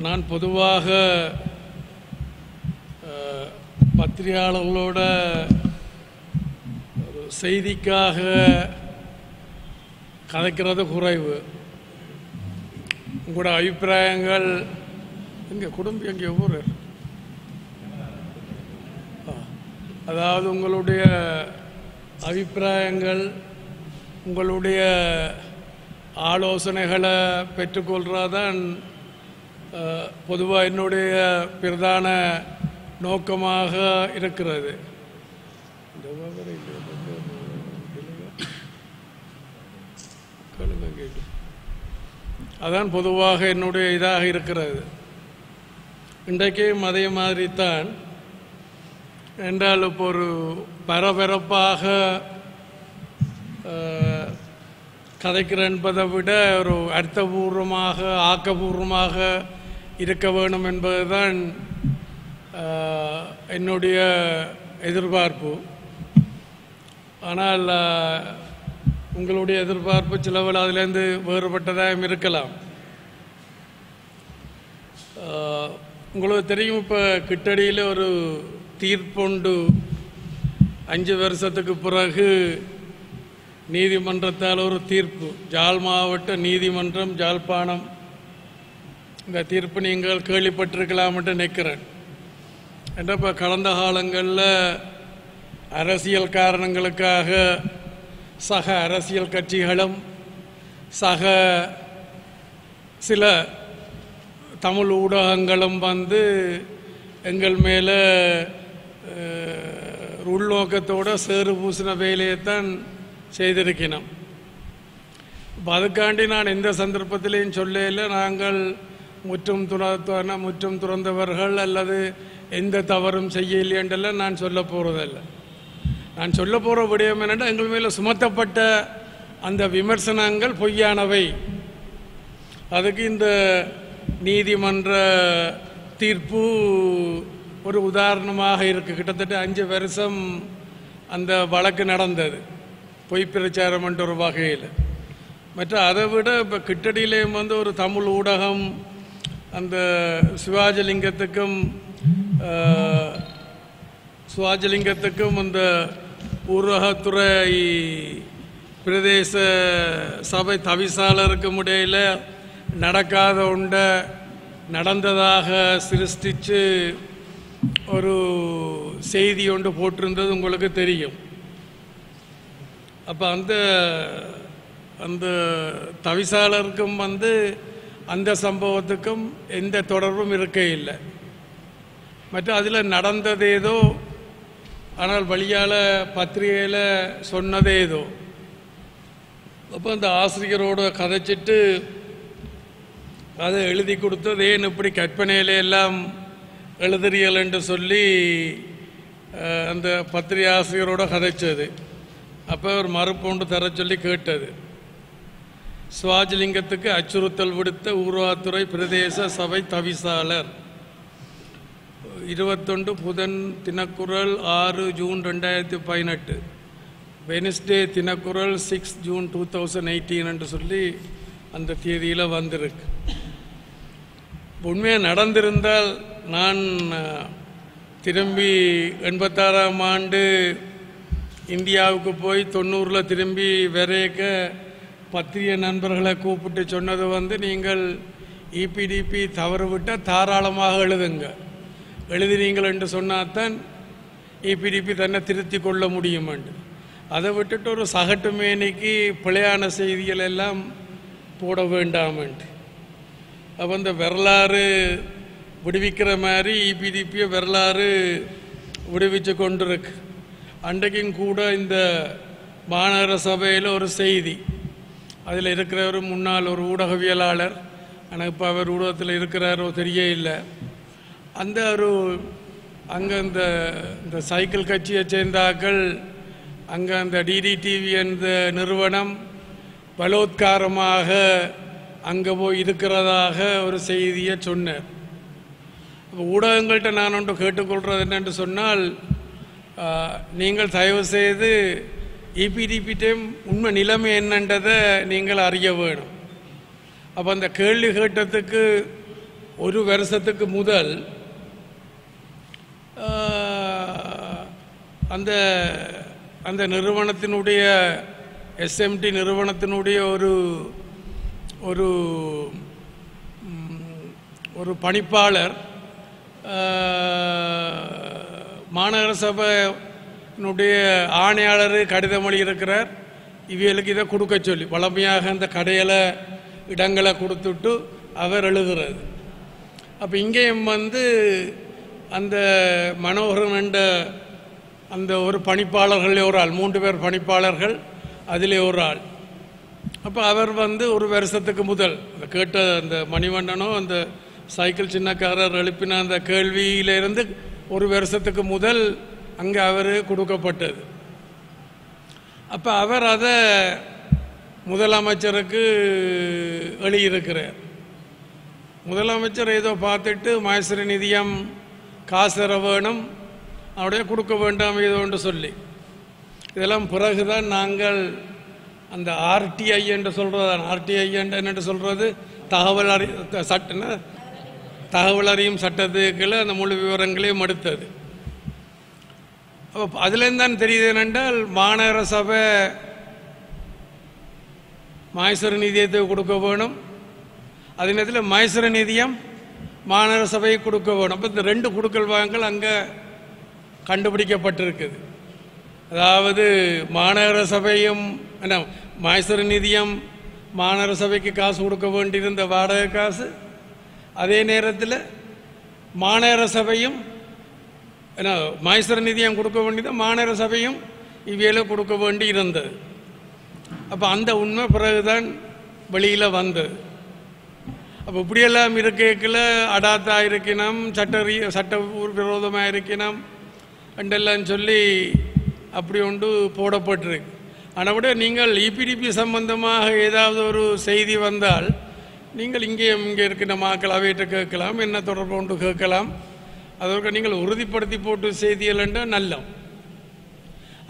இப்போ நான் பொதுவாக பத்திரிகையாளர்களோட ஒரு செய்திக்காக கதைக்கிறது குறைவு. உங்களோட அபிப்பிராயங்கள் எங்கள் குடும்பம் எங்கே ஊர்? அதாவது உங்களுடைய அபிப்பிராயங்கள் உங்களுடைய ஆலோசனைகளை பெற்றுக்கொள்கிறதான் பொதுவாக என்னுடைய பிரதான நோக்கமாக இருக்கிறது. அதான் பொதுவாக என்னுடைய இதாக இருக்கிறது. இன்றைக்கும் அதே மாதிரி தான் என்றால் இப்போ ஒரு பரபரப்பாக கதைக்கிறேன் என்பதை விட ஒரு அர்த்தபூர்வமாக ஆக்கபூர்வமாக இருக்க வேணும் என்பதுதான் என்னுடைய எதிர்பார்ப்பு. ஆனால் உங்களுடைய எதிர்பார்ப்பு சிலவில் அதிலேருந்து வேறுபட்டதாக இருக்கலாம். உங்களுக்கு தெரியும் இப்போ கிட்டடியில் ஒரு தீர்ப்புண்டு அஞ்சு வருஷத்துக்கு பிறகு நீதிமன்றத்தால் ஒரு தீர்ப்பு. ஜாழ் மாவட்ட நீதிமன்றம் ஜாழ்ப்பாணம் இந்த தீர்ப்பு நீங்கள் கேள்விப்பட்டிருக்கலாம்ட்டு நினைக்கிறேன். என்ற இப்போ கடந்த காலங்களில் அரசியல் காரணங்களுக்காக சக அரசியல் கட்சிகளும் சக சில தமிழ் ஊடகங்களும் வந்து எங்கள் மேலே உள்நோக்கத்தோடு சேறு பூசின வேலையைத்தான் செய்திருக்கிறோம் இப்போ அதுக்காண்டி நான் எந்த சந்தர்ப்பத்திலையும் சொல்லல. நாங்கள் முற்றும் துறத்தன முற்றும் துறந்தவர்கள் அல்லது எந்த தவறும் செய்ய இல்லையென்றெல்லாம் நான் சொல்ல போகிறதில்ல நான் சொல்ல போகிற விடயம் என்னென்னா எங்கள் மேலே சுமத்தப்பட்ட அந்த விமர்சனங்கள் பொய்யானவை. அதுக்கு இந்த நீதிமன்ற தீர்ப்பு ஒரு உதாரணமாக இருக்குது கிட்டத்தட்ட அஞ்சு வருஷம் அந்த வழக்கு நடந்தது. பொய் பிரச்சாரம் என்ற ஒரு வகையில். மற்ற அதை விட இப்போ கிட்டடியிலேயும் வந்து ஒரு தமிழ் ஊடகம் அந்த சிவாஜலிங்கத்துக்கும் சிவாஜலிங்கத்துக்கும் அந்த ஊரகத்துறை பிரதேச சபை தவிசாளருக்கும் இடையில் நடக்காத உண்ட நடந்ததாக சிருஷ்டிச்சு ஒரு செய்தி ஒன்று போட்டிருந்தது உங்களுக்கு தெரியும். அப்போ அந்த அந்த தவிசாளருக்கும் வந்து அந்த சம்பவத்துக்கும் எந்த தொடர்பும் இருக்கே இல்லை. மற்ற அதில் நடந்தது ஏதோ ஆனால் வழியால் பத்திரிகையில் சொன்னதே ஏதோ. அப்போ அந்த ஆசிரியரோட கதைச்சிட்டு அதை எழுதி கொடுத்தது ஏன் இப்படி கற்பனையில எல்லாம் எழுதுறீர்கள்? என்று சொல்லி அந்த பத்திரிகை ஆசிரியரோட கதைச்சது. அப்போ ஒரு மறுப்பொண்டு தர சொல்லி கேட்டது. சுவாஜிலிங்கத்துக்கு அச்சுறுத்தல் விடுத்த ஊர்வாத்துறை பிரதேச சபை தவிசாளர். இருபத்தொண்டு புதன் தினக்குரல் ஆறு ஜூன் ரெண்டாயிரத்தி பதினெட்டு. Wednesday Thinakkural six June two thousand eighteen என்று சொல்லி அந்த தேதியில் வந்திருக்கு. உண்மையாக நடந்திருந்தால் நான் திரும்பி எண்பத்தாறாம் ஆண்டு இந்தியாவுக்கு போய் தொண்ணூறில் திரும்பி விரைக்க பத்திரிகை நண்பர்களை கூப்பிட்டு சொன்னது வந்து நீங்கள் இபிடிபி தவறு விட்டால் தாராளமாக எழுதுங்க. எழுதினீங்கள் என்று சொன்னால்தான் இபிடிபி தன்னை திருத்தி கொள்ள முடியும் என்று. அதை விட்டுட்டு ஒரு சகட்டு மேனிக்கு பிழையான செய்திகள் எல்லாம் போட வேண்டாம் என்று. அப்போ இந்த வரலாறு விடுவிக்கிற மாதிரி இபிடிபியை வரலாறு விடுவிச்சு கொண்டிருக்கு. அன்றைக்கும் கூட இந்த மாநகர சபையில் ஒரு செய்தி அதில் இருக்கிறவர் முன்னாள் ஒரு ஊடகவியலாளர். ஆனால் இப்போ அவர் ஊடகத்தில் இருக்கிறாரோ தெரிய இல்லை. அந்த ஒரு அங்கே இந்த இந்த சைக்கிள் கட்சியை சேர்ந்தாக்கள் அங்கே அந்த டிடிடிவி என்ற நிறுவனம் பலோத்காரமாக அங்கே போய் இருக்கிறதாக ஒரு செய்தியை சொன்னார். ஊடகங்கள்கிட்ட நான் ஒன்று கேட்டுக்கொள்கிறது என்னென்று சொன்னால் நீங்கள் தயவு செய்து இபிடிபிட்டையும் உண்மை நிலைமை என்னன்றதை நீங்கள் அறிய வேணும். அப்போ அந்த கேள்வி கேட்டதுக்கு ஒரு வருஷத்துக்கு முதல் அந்த அந்த நிறுவனத்தினுடைய எஸ்எம்டி நிறுவனத்தினுடைய ஒரு ஒரு ஒரு பணிப்பாளர் மாநகர சபை என்னுடைய ஆணையாளர் கடிதம் இருக்கிறார் இவைகளுக்கு இதை கொடுக்க சொல்லி வளமையாக அந்த கடையில் இடங்களை கொடுத்துட்டு அவர் எழுதுறது அப்போ இங்கேயும் வந்து அந்த மனோகரன் என்ற அந்த ஒரு பணிப்பாளர்களே ஒரு ஆள் மூன்று பேர் பணிப்பாளர்கள் அதிலே ஒரு ஆள். அப்போ அவர் வந்து ஒரு வருஷத்துக்கு முதல் அந்த கேட்ட அந்த மணிவண்ணனோ அந்த சைக்கிள் சின்னக்காரர் எழுப்பின அந்த கேள்வியிலிருந்து ஒரு வருஷத்துக்கு முதல் அங்கே அவர் கொடுக்கப்பட்டது. அப்போ அவர் அதை முதலமைச்சருக்கு எழுதியிருக்கிறார். முதலமைச்சர் ஏதோ பார்த்துட்டு மைசூர் நிதியம் காசர வேணும் அப்படியே கொடுக்க வேண்டாம் ஏதோ சொல்லி. இதெல்லாம் பிறகுதான் நாங்கள் அந்த ஆர்டிஐ என்று சொல்கிறது ஆர்டிஐ என்று சொல்கிறது தகவல் அறி சட்டன தகவல் அறியும் சட்டத்துக்குள்ள அந்த முழு விவரங்களையும் எடுத்தது. அதுலேருந்து தான் தெரியுது என்னென்றால் மாநகர சபை மாயசர நிதியத்தை கொடுக்க வேணும். அதே நேரத்தில் மைசூர் நிதியம் மாநகர சபையை கொடுக்க வேணும். அப்போ இந்த ரெண்டு குடுக்கல் வாங்கல் அங்கே கண்டுபிடிக்கப்பட்டிருக்குது. அதாவது மாநகர சபையும் என்ன மைசர நிதியம் மாநகர சபைக்கு காசு கொடுக்க வேண்டியிருந்த வாடகை காசு. அதே நேரத்தில் மாநகர சபையும் என்ன மைசர நிதியம் கொடுக்க வேண்டியது மாநகர சபையும் இவையில கொடுக்க வேண்டி இருந்தது அப்போ அந்த உண்மை பிறகுதான் வெளியில் வந்தது. அப்போ இப்படியெல்லாம் இருக்கைக்குள்ள அடாத்தாக இருக்கணும் சட்ட ரீ- சட்ட விரோதமாக இருக்கணும் என்றெல்லாம் சொல்லி அப்படி ஒன்று போடப்பட்டிருக்கு. ஆனால் விட நீங்கள் இபிடிபி சம்பந்தமாக ஏதாவது ஒரு செய்தி வந்தால் நீங்கள் இங்கே இங்கே இருக்கிற மாக்கள் அவையிட்ட கேட்கலாம் என்ன தொடர்பு கொண்டு கேட்கலாம் அதற்கு நீங்கள் உறுதிப்படுத்தி போட்டு செய்தியல் என்றால் நல்லம்.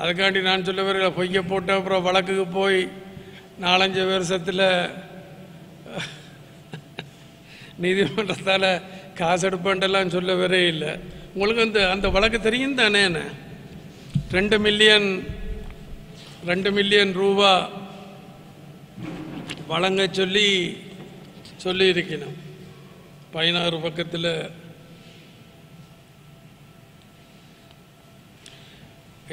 அதுக்காண்டி நான் சொல்ல வர பொய்ய போட்டு அப்புறம் வழக்குக்கு போய் நாலஞ்சு வருஷத்தில் நீதிமன்றத்தால் காசு எடுப்பேன்டெல்லாம் சொல்ல வரே இல்லை. உங்களுக்கு அந்த அந்த வழக்கு தெரியும் தானே என்ன? ரெண்டு மில்லியன் ரெண்டு மில்லியன் ரூபா வழங்க சொல்லி சொல்லியிருக்கணும். பதினாறு பக்கத்தில்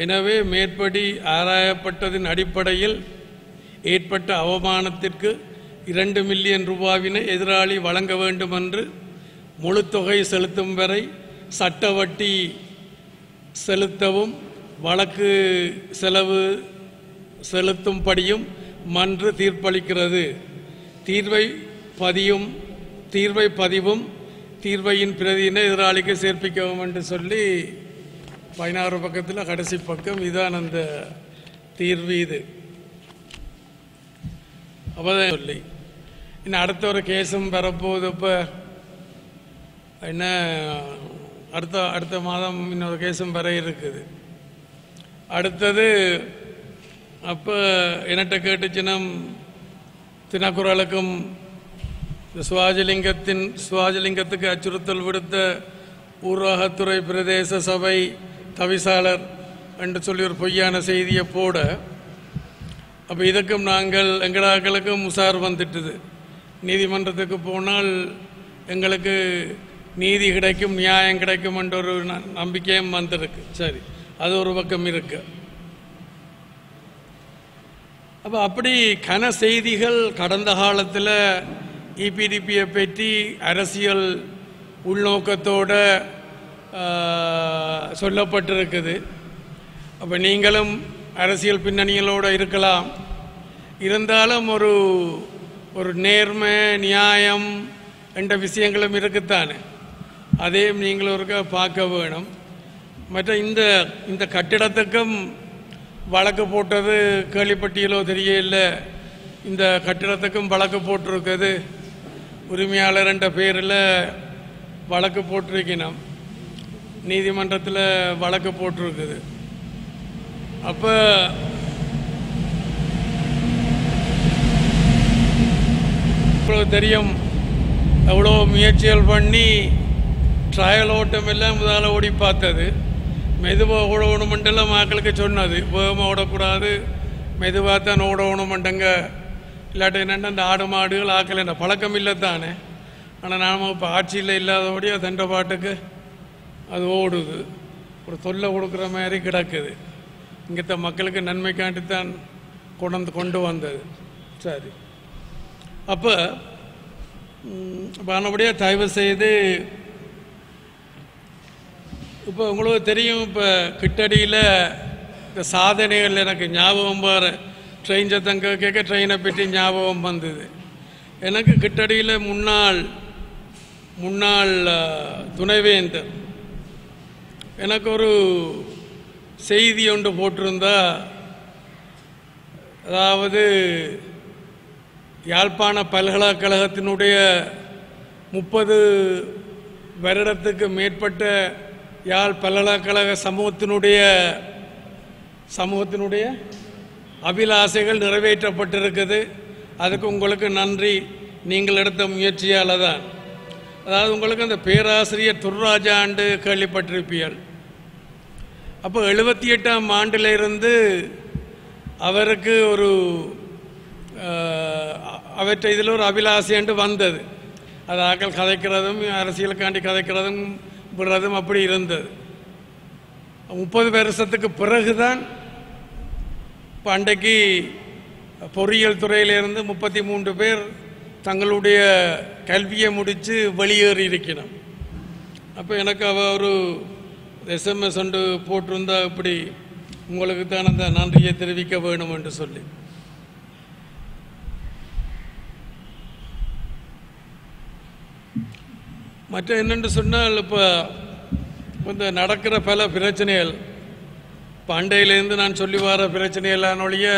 எனவே மேற்படி ஆராயப்பட்டதின் அடிப்படையில் ஏற்பட்ட அவமானத்திற்கு இரண்டு மில்லியன் ரூபாவினை எதிராளி வழங்க வேண்டும் என்று முழு தொகை செலுத்தும் வரை சட்ட வட்டி செலுத்தவும் வழக்கு செலவு செலுத்தும்படியும் மன்று தீர்ப்பளிக்கிறது. தீர்வை பதியும் தீர்வை பதிவும் தீர்வையின் பிரதியினை எதிராளிக்கு சேர்ப்பிக்கவும் என்று சொல்லி பதினாறு பக்கத்தில் கடைசி பக்கம் இதான் அந்த தீர்வு இது. அப்பதான் சொல்லி. இன்னும் அடுத்த ஒரு கேஸும் வரப்போகுது இப்போ. என்ன அடுத்த அடுத்த மாதம் இன்னொரு கேஸும் வர இருக்குது. அடுத்தது அப்போ என்னட்ட கேட்டுச்சுன்னா தினக்குரலுக்கும் இந்த சுவாஜலிங்கத்தின் சுவாஜலிங்கத்துக்கு அச்சுறுத்தல் விடுத்த ஊரகத்துறை பிரதேச சபை தவிசாளர் என்று சொல்லி ஒரு பொய்யான செய்தியை போட அப்போ இதுக்கும் நாங்கள் எங்களாக்களுக்கும் உசார் வந்துட்டுது. நீதிமன்றத்துக்கு போனால் எங்களுக்கு நீதி கிடைக்கும் நியாயம் கிடைக்கும் என்ற ஒரு ந- நம்பிக்கையும் வந்திருக்கு. சரி அது ஒரு பக்கம் இருக்கு. அப்போ அப்படி கன செய்திகள் கடந்த காலத்தில் இபிடிபியை பற்றி அரசியல் உள்நோக்கத்தோட சொல்லப்பட்டிருக்குது. அப்போ நீங்களும் அரசியல் பின்னணிகளோடு இருக்கலாம். இருந்தாலும் ஒரு ஒரு நேர்மை நியாயம் என்ற விஷயங்களும் இருக்குத்தானே. அதையும் நீங்கள் ஒருக்க பார்க்க வேணும். மற்ற இந்த இந்த கட்டிடத்துக்கும் வழக்கு போட்டது கேள்விப்பட்டியலோ தெரியல இந்த கட்டிடத்துக்கும் வழக்கு போட்டிருக்குது. உரிமையாளர் என்ற பேரில் வழக்கு போட்டிருக்கணும். நீதிமன்றத்தில் வழக்கு போட்டிருக்குது. அப்போ உங்களுக்கு தெரியும் எவ்வளோ முயற்சிகள் பண்ணி ட்ரையல் ஓட்டம் எல்லாம் முதல்ல ஓடி பார்த்தது. மெதுவாக ஓடணுமெண்டெல்லாம் மக்களுக்கு சொன்னது. வேகமாக ஓடக்கூடாது மெதுவாக தான் ஓடணுமெண்டங்க இல்லாட்டி என்னென்ன அந்த ஆடு மாடுகள் ஆக்கலை. இந்த பழக்கம் இல்லை தானே ஆனால் நாம் இப்போ ஆட்சியில் இல்லாதபடி தண்டை பாட்டுக்கு அது ஓடுது. ஒரு தொல்லை கொடுக்குற மாதிரி கிடக்குது. இங்கத்த மக்களுக்கு நன்மைக்காண்டி தான் கொண்டு கொண்டு வந்தது. சரி. அப்போ பானபடியாக தயவு செய்து இப்போ உங்களுக்கு தெரியும் இப்போ கிட்டடியில் இந்த சாதனைகள் எனக்கு ஞாபகம் வர ட்ரெயின் சத்தம் கேட்க ட்ரெயினை பற்றி ஞாபகம் வந்தது. எனக்கு கிட்டடியில் முன்னாள் முன்னாள் துணைவேந்தர் எனக்கு ஒரு செய்தி ஒன்று போட்டிருந்தா அதாவது யாழ்ப்பாண பல்கலைக்கழகத்தினுடைய முப்பது வருடத்துக்கு மேற்பட்ட யாழ் பல்கலைக்கழக சமூகத்தினுடைய சமூகத்தினுடைய அபிலாசைகள் நிறைவேற்றப்பட்டிருக்குது. அதுக்கு உங்களுக்கு நன்றி. நீங்கள் எடுத்த முயற்சியால் தான் அதாவது உங்களுக்கு அந்த பேராசிரியர் துர்ராஜா ஆண்டு கேள்விப்பட்டிருப்பீர்கள். அப்போ எழுபத்தி எட்டாம் ஆண்டிலிருந்து அவருக்கு ஒரு அவற்றை இதில் ஒரு அபிலாசைண்டு வந்தது. அது ஆக்கள் கதைக்கிறதும் அரசியலுக்காண்டி கதைக்கிறதும் விடுறதும் அப்படி இருந்தது. முப்பது வருஷத்துக்கு பிறகுதான் இப்போ அன்றைக்கு பொறியியல் துறையிலிருந்து முப்பத்தி மூன்று பேர் தங்களுடைய கல்வியை முடித்து வெளியேறி இருக்கணும் அப்போ எனக்கு அவ ஒரு எஸ்எம்எஸ் ஒன்று போட்டிருந்தா இப்படி உங்களுக்கு தான் அந்த நன்றியை தெரிவிக்க வேணும் என்று சொல்லி. மற்ற என்னென்று சொன்னால் இப்போ இந்த நடக்கிற பல பிரச்சனைகள் பண்டையிலேருந்து நான் சொல்லி வர பிரச்சனையெல்லாம் ஒழிய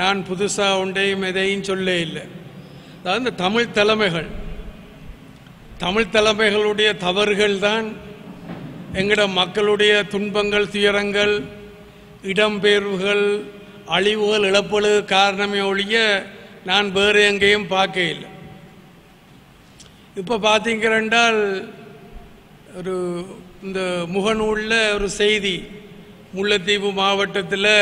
நான் புதுசாக ஒன்றையும் எதையும் சொல்ல இல்லை. அதாவது இந்த தமிழ் தலைமைகள் தமிழ் தலைமைகளுடைய தவறுகள் தான் எங்கட மக்களுடைய துன்பங்கள் துயரங்கள் இடம்பெயர்வுகள் அழிவுகள் இழப்புகளுக்கு காரணமே ஒழிய நான் வேறு எங்கேயும் பார்க்க இல்லை. இப்போ பார்த்தீங்கிறண்டால் ஒரு இந்த முகநூலில் ஒரு செய்தி முல்லைத்தீவு மாவட்டத்தில்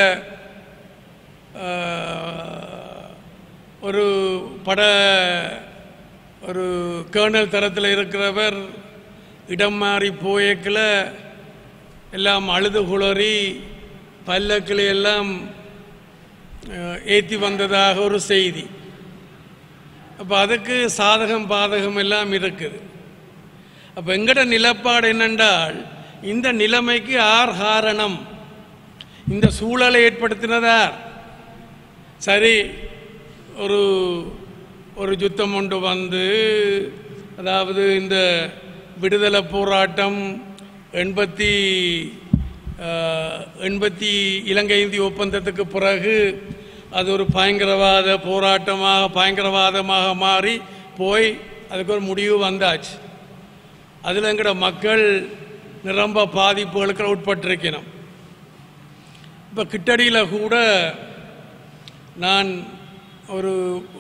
ஒரு பட ஒரு கேர்னல் தரத்தில் இருக்கிறவர் இடம் மாறி போயக்கில் எல்லாம் அழுது குளறி பல்லக்கில் எல்லாம் ஏற்றி வந்ததாக ஒரு செய்தி. அப்போ அதுக்கு சாதகம் பாதகம் எல்லாம் இருக்குது. அப்போ எங்கட நிலப்பாடு என்னென்றால் இந்த நிலைமைக்கு ஆர் காரணம். இந்த சூழலை ஏற்படுத்தினதார் சரி ஒரு ஒரு யுத்தம் ஒன்று வந்து அதாவது இந்த விடுதலை போராட்டம் எண்பத்தி எண்பத்தி இலங்கை இந்திய ஒப்பந்தத்துக்கு பிறகு அது ஒரு பயங்கரவாத போராட்டமாக பயங்கரவாதமாக மாறி போய் அதுக்கு ஒரு முடிவு வந்தாச்சு. அதில் எங்கட மக்கள் நிரம்ப பாதிப்புகளுக்கு உட்பட்டிருக்கணும். இப்போ கிட்டடியில் கூட நான் ஒரு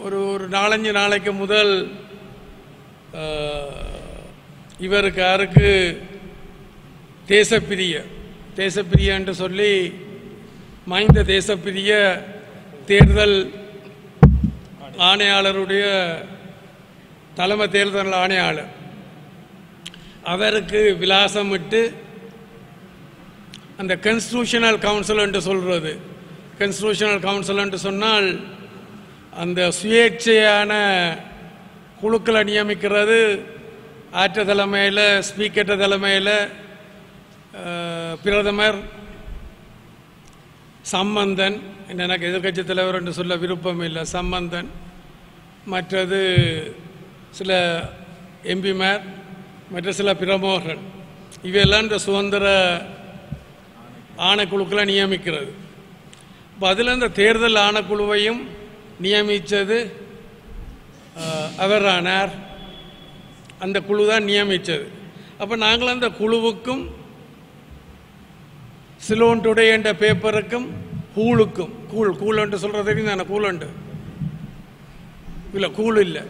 ஒரு ஒரு நாலஞ்சு நாளைக்கு முதல் இவருக்கு யாருக்கு? தேசப்பிரிய. தேசப்பிரிய என்று சொல்லி மைந்த தேசப்பிரிய தேர்தல் ஆணையாளருடைய தலைமை தேர்தல் ஆணையாளர். அவருக்கு விலாசமிட்டு அந்த கன்ஸ்டியூஷனல் கவுன்சில் என்று சொல்கிறது கன்ஸ்டியூஷனல் கவுன்சில் என்று சொன்னால் அந்த சுயேட்சையான குழுக்களை நியமிக்கிறது. ஆற்ற தலைமையில் ஸ்பீக்கர் தலைமையில் பிரதமர் சம்பந்தன் எனக்கு எதிர்க்கட்சி தலைவர் என்று சொல்ல விருப்பம் இல்லை சம்பந்தன் மற்றது சில எம்பிமார் மற்ற சில பிரமுகர்கள். இவையெல்லாம் இந்த சுதந்திர ஆணைக்குழுக்களை நியமிக்கிறது. இப்போ அதில் இந்த தேர்தல் ஆணைக்குழுவையும் நியமித்தது அவர் ஆனார். அந்த குழு தான் நியமித்தது. அப்போ நாங்கள் அந்த குழுவுக்கும் சிலோன் டுடே என்ற பேப்பருக்கும் கூழுக்கும் கூழ் கூழன்ட்டு சொல்கிறதுக்கு தானே கூழண்டு இல்லை கூழ் இல்லை.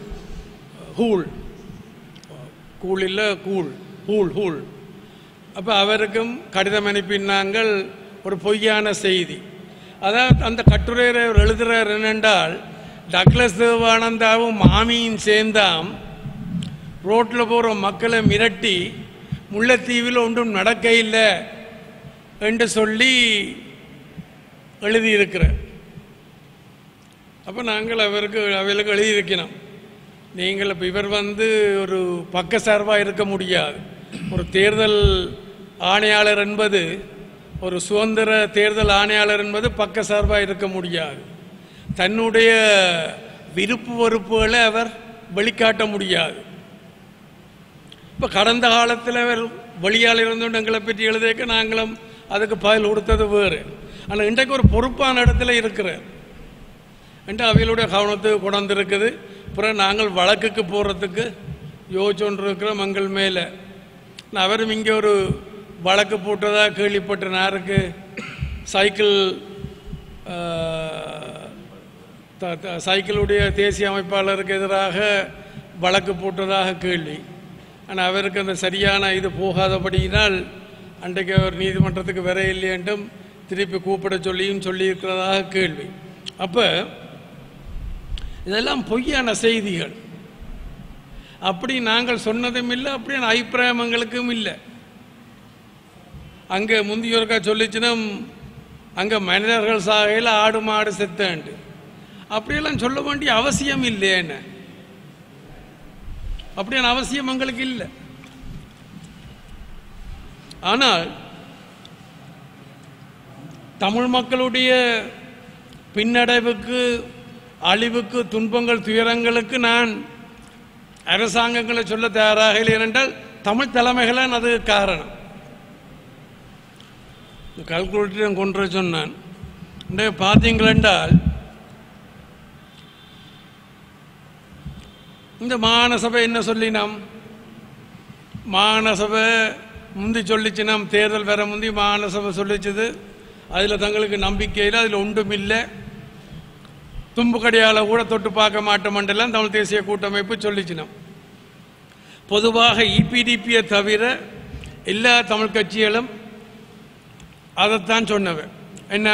ஹூல். இல்லை கூழ். ஹூல் ஹூல். அப்போ அவருக்கும் கடிதம் அனுப்பினாங்கள் ஒரு பொய்யான செய்தி. அதாவது அந்த கட்டுரையர் எழுதுகிறார் என்னென்றால் டக்ளஸ் தேவானந்தாவும் மாமியும் சேர்ந்தாம் ரோட்டில் போகிற மக்களை மிரட்டி முல்லைத்தீவில் ஒன்றும் நடக்க இல்லை என்று சொல்லி எழுதியிருக்கிறேன் அப்போ நாங்கள் அவருக்கு அவர்களுக்கு எழுதியிருக்கணும் நீங்கள் இப்போ இவர் வந்து ஒரு பக்க சார்பாக இருக்க முடியாது. ஒரு தேர்தல் ஆணையாளர் என்பது ஒரு சுதந்திர தேர்தல் ஆணையாளர் என்பது பக்க சார்பாக இருக்க முடியாது. தன்னுடைய விருப்பு வெறுப்புகளை அவர் வெளிக்காட்ட முடியாது. இப்போ கடந்த காலத்தில் வெளியால் இருந்தோண்டு எங்களை பற்றி எழுதிக்க நாங்களும் அதுக்கு பதில் கொடுத்தது வேறு. ஆனால் இன்றைக்கு ஒரு பொறுப்பான இடத்துல இருக்கிறார். என்று அவையிலுடைய கவனத்துக்கு கொண்டிருக்குது அப்புறம் நாங்கள் வழக்குக்கு போகிறதுக்கு யோசிச்சொன்று இருக்கிறோம் எங்கள் மேலே. அவரும் இங்கே ஒரு வழக்கு போட்டதாக கேள்விப்பட்டேன் யாருக்கு சைக்கிள் த- த- சைக்கிளுடைய தேசிய அமைப்பாளருக்கு எதிராக வழக்கு போட்டதாக கேள்வி. ஆனால் அவருக்கு அந்த சரியான இது போகாதபடியினால் அன்றைக்கு அவர் நீதிமன்றத்துக்கு வர இல்லை என்றும் திருப்பி கூப்பிட சொல்லியும் சொல்லியிருக்கிறதாக கேள்வி. அப்போ இதெல்லாம் பொய்யான செய்திகள். அப்படி நாங்கள் சொன்னதும் இல்லை அப்படியான அபிப்பிராயம் எங்களுக்கும் இல்லை. அங்கே முந்தியோருக்கா சொல்லிச்சுன்னா அங்கே மனிதர்கள் சாகையில் ஆடு மாடு செத்தேன்ட்டு அப்படியெல்லாம் சொல்ல வேண்டிய அவசியம் இல்லைன்னு அப்படியான அவசியம் எங்களுக்கு இல்லை. ஆனால் தமிழ் மக்களுடைய பின்னடைவுக்கு அழிவுக்கு துன்பங்கள் துயரங்களுக்கு நான் அரசாங்கங்களை சொல்ல தயாராக இல்லை என்றால் தமிழ் தலைமைகளான் அது காரணம். கல்குலேட்டர் கொண்டு வர சொன்னான். இன்றைய பார்த்தீங்களென்றால் இந்த மானசபை என்ன சொல்லினோம் மானசபை முந்தி சொல்லிச்சு நாம் தேர்தல் பெற முந்தி மானசபை சொல்லிச்சது. அதில் தங்களுக்கு நம்பிக்கை இல்லை அதில் ஒன்றும் இல்லை. தும்பு கடையால் கூட தொட்டு பார்க்க மாட்டோமென்றெல்லாம் தமிழ் தேசிய கூட்டமைப்பு சொல்லிச்சினோம் பொதுவாக இபிடிபியை தவிர எல்லா தமிழ் கட்சிகளும் அதைத்தான் சொன்னவன் என்ன?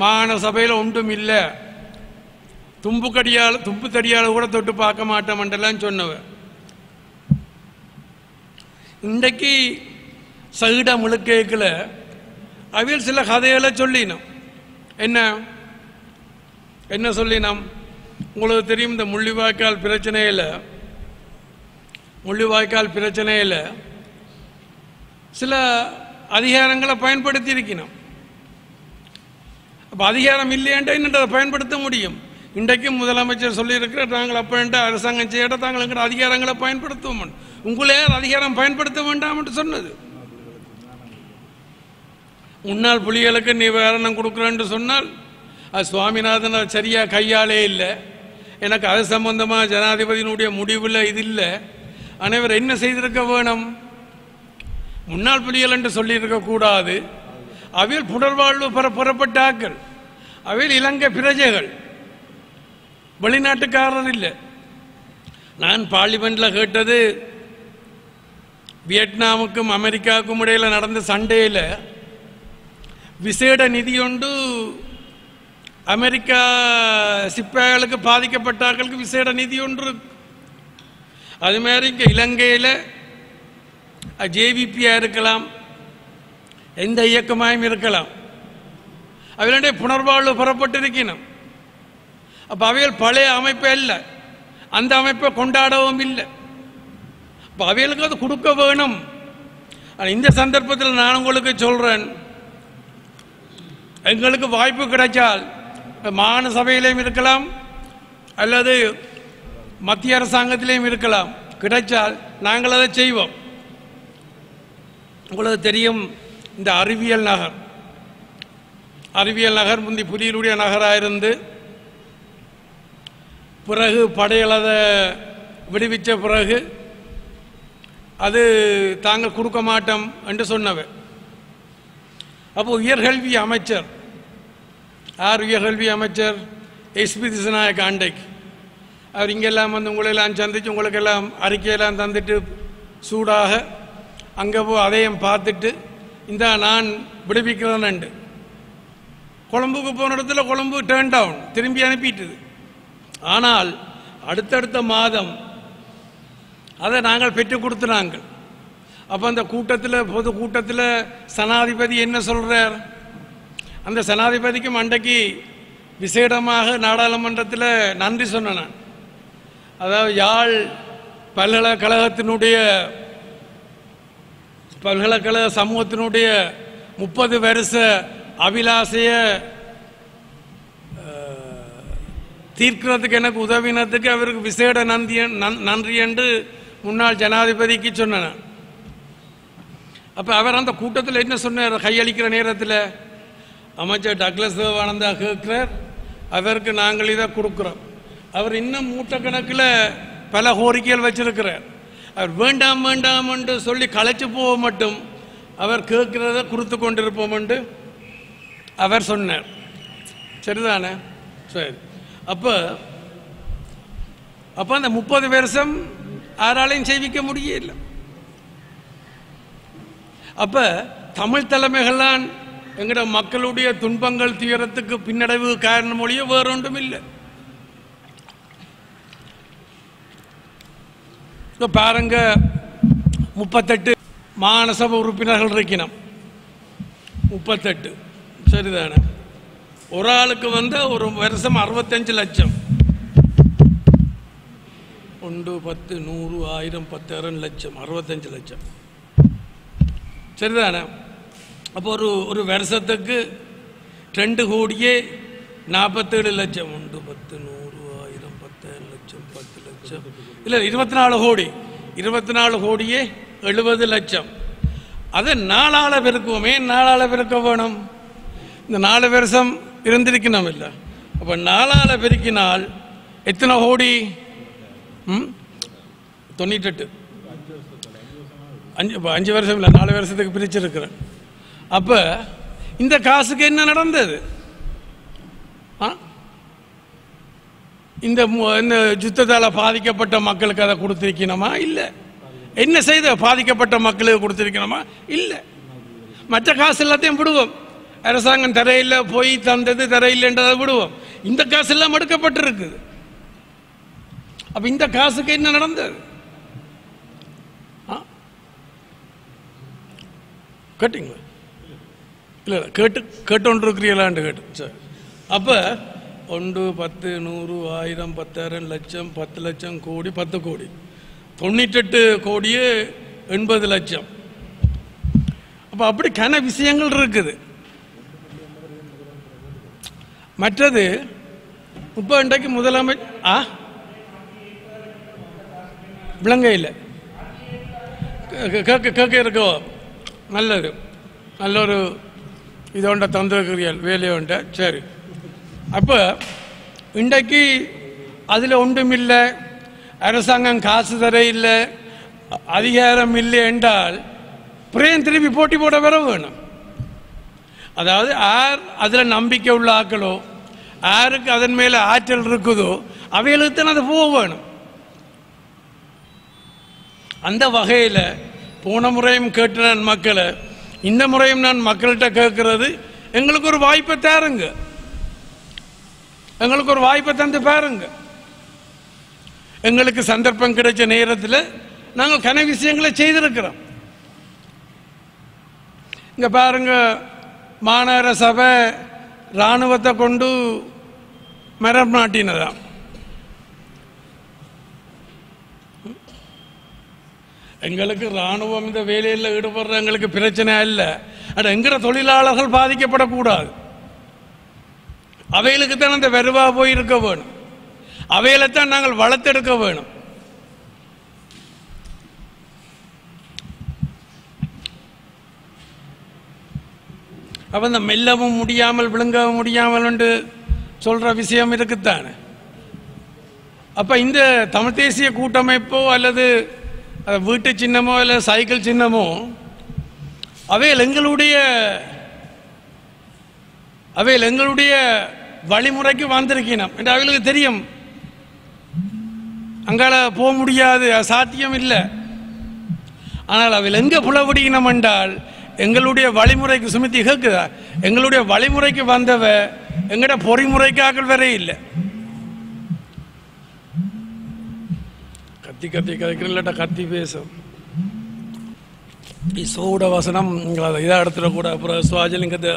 மாகாண சபையில் ஒன்றும் இல்லை. தும்பு கடியால் தும்பு தடியால் கூட தொட்டு பார்க்க மாட்டோமென்றெல்லாம் சொன்னவன் இன்றைக்கு சகிட முழுக்கேக்கில் அவையில் சில கதைகளை சொல்லினோம். என்ன? என்ன சொல்லினோம்? உங்களுக்கு தெரியும் இந்த முள்ளிவாய்க்கால் பிரச்சனையில் முள்ளிவாய்க்கால் பிரச்சனையில் சில அதிகாரங்களை பயன்படுத்தி இருக்கணும் அப்போ அதிகாரம் இல்லையென்ற இன்னதை பயன்படுத்த முடியும்? இன்றைக்கும் முதலமைச்சர் சொல்லியிருக்கிற நாங்கள் அப்ப அரசாங்கம் செய்யட்ட தாங்கள் எங்கிற அதிகாரங்களை பயன்படுத்துவோம் உங்களே அதிகாரம் பயன்படுத்த வேண்டாம் என்று சொன்னது. முன்னாள் புலிகளுக்கு நிவாரணம் கொடுக்குறேன்னு சொன்னால் அது சுவாமிநாதன் அது சரியாக கையாலே இல்லை. எனக்கு அது சம்பந்தமாக ஜனாதிபதியினுடைய முடிவில் இது இல்லை. அனைவர் என்ன செய்திருக்க வேணும்? முன்னாள் புலிகள் என்று சொல்லியிருக்க கூடாது. அவையில் புனர்வாழ்வு புறப்பட்டாக்கள் ஆக்கள் அவையில் இலங்கை பிரஜைகள் வெளிநாட்டுக்காரர் இல்லை நான் பார்லிமெண்ட்ல கேட்டது வியட்நாமுக்கும் அமெரிக்காவுக்கும் இடையில் நடந்த சண்டையில் விசேட நிதியொண்டு அமெரிக்கா சிப்பாய்களுக்கு பாதிக்கப்பட்டார்களுக்கு விசேட நிதி ஒன்று. அது மாதிரி இங்கே இலங்கையில் ஜேவிபியாக இருக்கலாம் எந்த இயக்கமாயும் இருக்கலாம். அவருடைய புனர்வாழ்வு பெறப்பட்டிருக்கணும் அப்போ அவைகள் பழைய அமைப்பே இல்லை அந்த அமைப்பை கொண்டாடவும் இல்லை. அப்போ அவைகளுக்கு அது கொடுக்க வேணும். இந்த சந்தர்ப்பத்தில் நான் உங்களுக்கு சொல்கிறேன் எங்களுக்கு வாய்ப்பு கிடைச்சால் மாகாண சபையிலையும் இருக்கலாம் அல்லது மத்திய அரசாங்கத்திலையும் இருக்கலாம். கிடைச்சால் நாங்கள் அதை செய்வோம். உங்களுக்கு தெரியும் இந்த அறிவியல் நகர். அறிவியல் நகர் முந்தி புலியிலுடைய நகராக இருந்து பிறகு படையலதை விடுவித்த பிறகு அது தாங்கள் கொடுக்க மாட்டோம் என்று சொன்னவர். அப்போ உயர்கல்வி அமைச்சர் யார் உயர்கல்வி அமைச்சர் எஸ்பி திசநாயக் ஆண்டைக்கு அவர் இங்கெல்லாம் வந்து உங்களெல்லாம் சந்தித்து உங்களுக்கெல்லாம் அறிக்கையெல்லாம் தந்துட்டு சூடாக அங்கே போ அதையும் பார்த்துட்டு இந்த நான் விடுவிக்கிறேன்ண்டு கொழம்புக்கு போன இடத்துல கொழம்பு டேர்ன் டவுன் திரும்பி அனுப்பிட்டுது. ஆனால் அடுத்தடுத்த மாதம் அதை நாங்கள் பெற்றுக் கொடுத்துனாங்க அப்போ அந்த கூட்டத்தில் பொது கூட்டத்தில் சனாதிபதி என்ன சொல்கிறார் அந்த சனாதிபதிக்கும் அன்றைக்கு விசேடமாக நாடாளுமன்றத்தில் நன்றி சொன்னேன் அதாவது யாழ் பல்கலைக்கழகத்தினுடைய பல்கலைக்கழக சமூகத்தினுடைய முப்பது வருஷ அபிலாசைய தீர்க்கிறதுக்கு எனக்கு உதவினதுக்கு அவருக்கு விசேட நன்றி நன்- நன்றி என்று முன்னாள் ஜனாதிபதிக்கு சொன்னேன். அப்போ அவர் அந்த கூட்டத்தில் என்ன சொன்னார்? கையளிக்கிற நேரத்தில் அமைச்சர் டக்ளஸ் தேவானந்தா கேட்கிறார் அவருக்கு நாங்கள் இதை கொடுக்குறோம். அவர் இன்னும் மூட்டக்கணக்கில் பல கோரிக்கைகள் வச்சிருக்கிறார். அவர் வேண்டாம் வேண்டாம் என்று சொல்லி களைச்சு போக மட்டும் அவர் கேட்கிறத கொடுத்து கொண்டிருப்போம் என்று அவர் சொன்னார். சரிதானே? சரி. அப்போ அப்போ அந்த முப்பது வருஷம் யாராலையும் செய்விக்க முடியல. அப்ப தமிழ் தலைமைகள்லாம் எங்கட மக்களுடைய துன்பங்கள் துயரத்துக்கு பின்னடைவு காரணம் மொழியோ வேற ஒன்றும் இல்லை இப்ப பாருங்க முப்பத்தெட்டு மாநசபை உறுப்பினர்கள் இருக்கணும் முப்பத்தெட்டு. சரிதானே? ஒரு ஆளுக்கு வந்து ஒரு வருஷம் அறுபத்தஞ்சு லட்சம். ஒன்று பத்து நூறு ஆயிரம் பத்தாயிரம் லட்சம் அறுபத்தஞ்சு லட்சம். சரிதானே? அப்போ ஒரு ஒரு வருஷத்துக்கு ரெண்டு கோடியே நாற்பத்தேழு லட்சம். ஒன்று பத்து நூறு ஆயிரம் பத்தாயிரம் லட்சம் பத்து லட்சம். இல்லை இருபத்தி நாலு கோடி. இருபத்தி நாலு கோடியே எழுபது லட்சம். அதை நாளால் பெருக்குவோமே நாளால் பெருக்க வேணும். இந்த நாலு வருஷம் இருந்திருக்கணும் இல்லை அப்போ நாலால் பெருக்கினால் எத்தனை கோடி? ம்? தொண்ணூற்றெட்டு. அஞ்சு இப்போ அஞ்சு வருஷம் இல்லை நாலு வருஷத்துக்கு பிரிச்சிருக்கிறேன். அப்போ இந்த காசுக்கு என்ன நடந்தது? ஆ? இந்த மு- இந்த யுத்தத்தால் பாதிக்கப்பட்ட மக்களுக்கு அதை கொடுத்துருக்கணுமா? இல்லை. என்ன செய்த? பாதிக்கப்பட்ட மக்களுக்கு கொடுத்துருக்கணுமா? இல்லை. மற்ற காசு எல்லாத்தையும் விடுவோம் அரசாங்கம் தரையில் போய் தந்தது தரையில்ன்றதை விடுவோம். இந்த காசு எல்லாம் எடுக்கப்பட்டிருக்குது அப்ப இந்த காசுக்கு என்ன நடந்தது? ஆ? இல்லை இல்லை கேட்டு கேட்டோன்று இருக்கிறீங்களான்னு கேட்டு. சரி. அப்போ ஒன்று பத்து நூறு ஆயிரம் பத்தாயிரம் லட்சம் பத்து லட்சம் கோடி பத்து கோடி. தொண்ணூற்றெட்டு கோடியே எண்பது லட்சம். அப்போ அப்படி கன விஷயங்கள் இருக்குது. மற்றது இப்போ இன்றைக்கு முதலமை ஆ? விலங்கையில் கேட்க கேட்க இருக்கோ? நல்லது. நல்ல ஒரு இதோண்ட தந்திருக்கிறீர்கள் வேலையோண்ட சரி. அப்போ இன்றைக்கு அதில் ஒன்றும் இல்லை. அரசாங்கம் காசு தர இல்லை. அதிகாரம் இல்லை என்றால் பிரேம் திருப்பி போட்டி போட வர வேணும். அதாவது யார் அதில் நம்பிக்கை உள்ள ஆக்களோ யாருக்கு அதன் மேலே ஆற்றல் இருக்குதோ அவைகளுக்கு தான் அது போக வேணும். அந்த வகையில் போன முறையும் கேட்டு நான் மக்களை இந்த முறையும் நான் மக்கள்கிட்ட கேட்கறது எங்களுக்கு ஒரு வாய்ப்பை தாருங்க. எங்களுக்கு ஒரு வாய்ப்பை தந்து பாருங்க. எங்களுக்கு சந்தர்ப்பம் கிடைச்ச நேரத்தில் நாங்கள் கன விஷயங்களை செய்திருக்கிறோம். இங்கே பாருங்கள் மாநகர சபை இராணுவத்தை கொண்டு மரம் நாட்டினதாம். எங்களுக்கு ராணுவம் இந்த வேலையில் ஈடுபடுற எங்களுக்கு பிரச்சனை இல்லை ஆனால் எங்கிற தொழிலாளர்கள் பாதிக்கப்படக்கூடாது. அவைகளுக்கு தான் அந்த வெறுவா போய் இருக்க வேணும். அவையில தான் நாங்கள் வளர்த்தெடுக்க வேணும். அப்ப இந்த மெல்லவும் முடியாமல் விழுங்கவும் முடியாமல் என்று சொல்ற விஷயம் இருக்குத்தானே அப்ப இந்த தமிழ் தேசிய கூட்டமைப்போ அல்லது வீட்டு சின்னமோ அல்லது சைக்கிள் சின்னமோ அவையில் எங்களுடைய அவையில் எங்களுடைய வழிமுறைக்கு வந்திருக்கணும் என்று அவைகளுக்கு தெரியும். அங்கால போக முடியாது சாத்தியம் இல்லை ஆனால் அவள் எங்கே புலவடிக்கணும் என்றால் எங்களுடைய வழிமுறைக்கு சுமித்தி கேட்குதா எங்களுடைய வழிமுறைக்கு வந்தவ எங்கட பொறிமுறைக்கு ஆக்கள் வேற இல்லை. கத்தி கத்தி கதைக்கிறேன் இல்லாட்டா கத்தி பேசும். சோட வசனம் இதாக இடத்துல கூட அப்புறம் சுவாஜலிங்கத்தை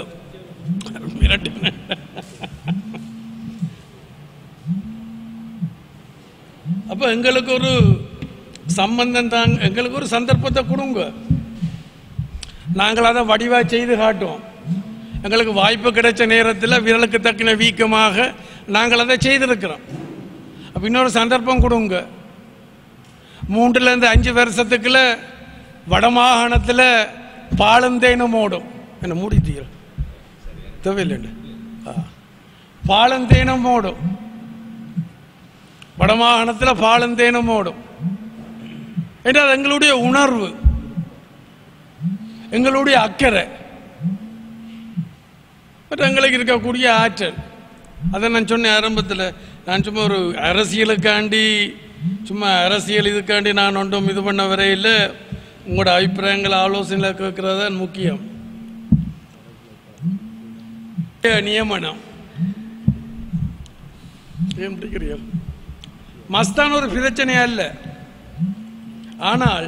மிரட்டினேன் அப்போ எங்களுக்கு ஒரு சம்பந்தம் தான் எங்களுக்கு ஒரு சந்தர்ப்பத்தை கொடுங்க. நாங்கள் தான் வடிவாக செய்து காட்டுவோம். எங்களுக்கு வாய்ப்பு கிடைச்ச நேரத்தில் விரலுக்கு தக்கின வீக்கமாக நாங்கள் அதை செய்திருக்கிறோம். அப்போ இன்னொரு சந்தர்ப்பம் கொடுங்க. மூன்றுலேருந்து அஞ்சு வருஷத்துக்குள்ள வடமாகாணத்தில் பாலந்தேனும் ஓடும். என்ன மூடித்தீர் தேவையில்லை ஆ. பாலந்தேனும் ஓடும். வடமாகாணத்தில் பாலந்தேனும் ஓடும். என்றால் எங்களுடைய உணர்வு. எங்களுடைய அக்கறை. பட் எங்களுக்கு இருக்கக்கூடிய ஆற்றல். அதை நான் சொன்னேன் ஆரம்பத்தில். நான் சும்மா ஒரு அரசியலுக்காண்டி சும்மா அரசியல் இதுக்காண்டி நான் ஒன்றும் இது பண்ண வரையில் உங்களோட அபிப்பிராயங்கள் ஆலோசனை கேட்கறது தான் முக்கியம். நியமனம். ஏன் பிடிக்கிறீர்கள் மஸ்தான் ஒரு பிரச்சனையா இல்லை. ஆனால்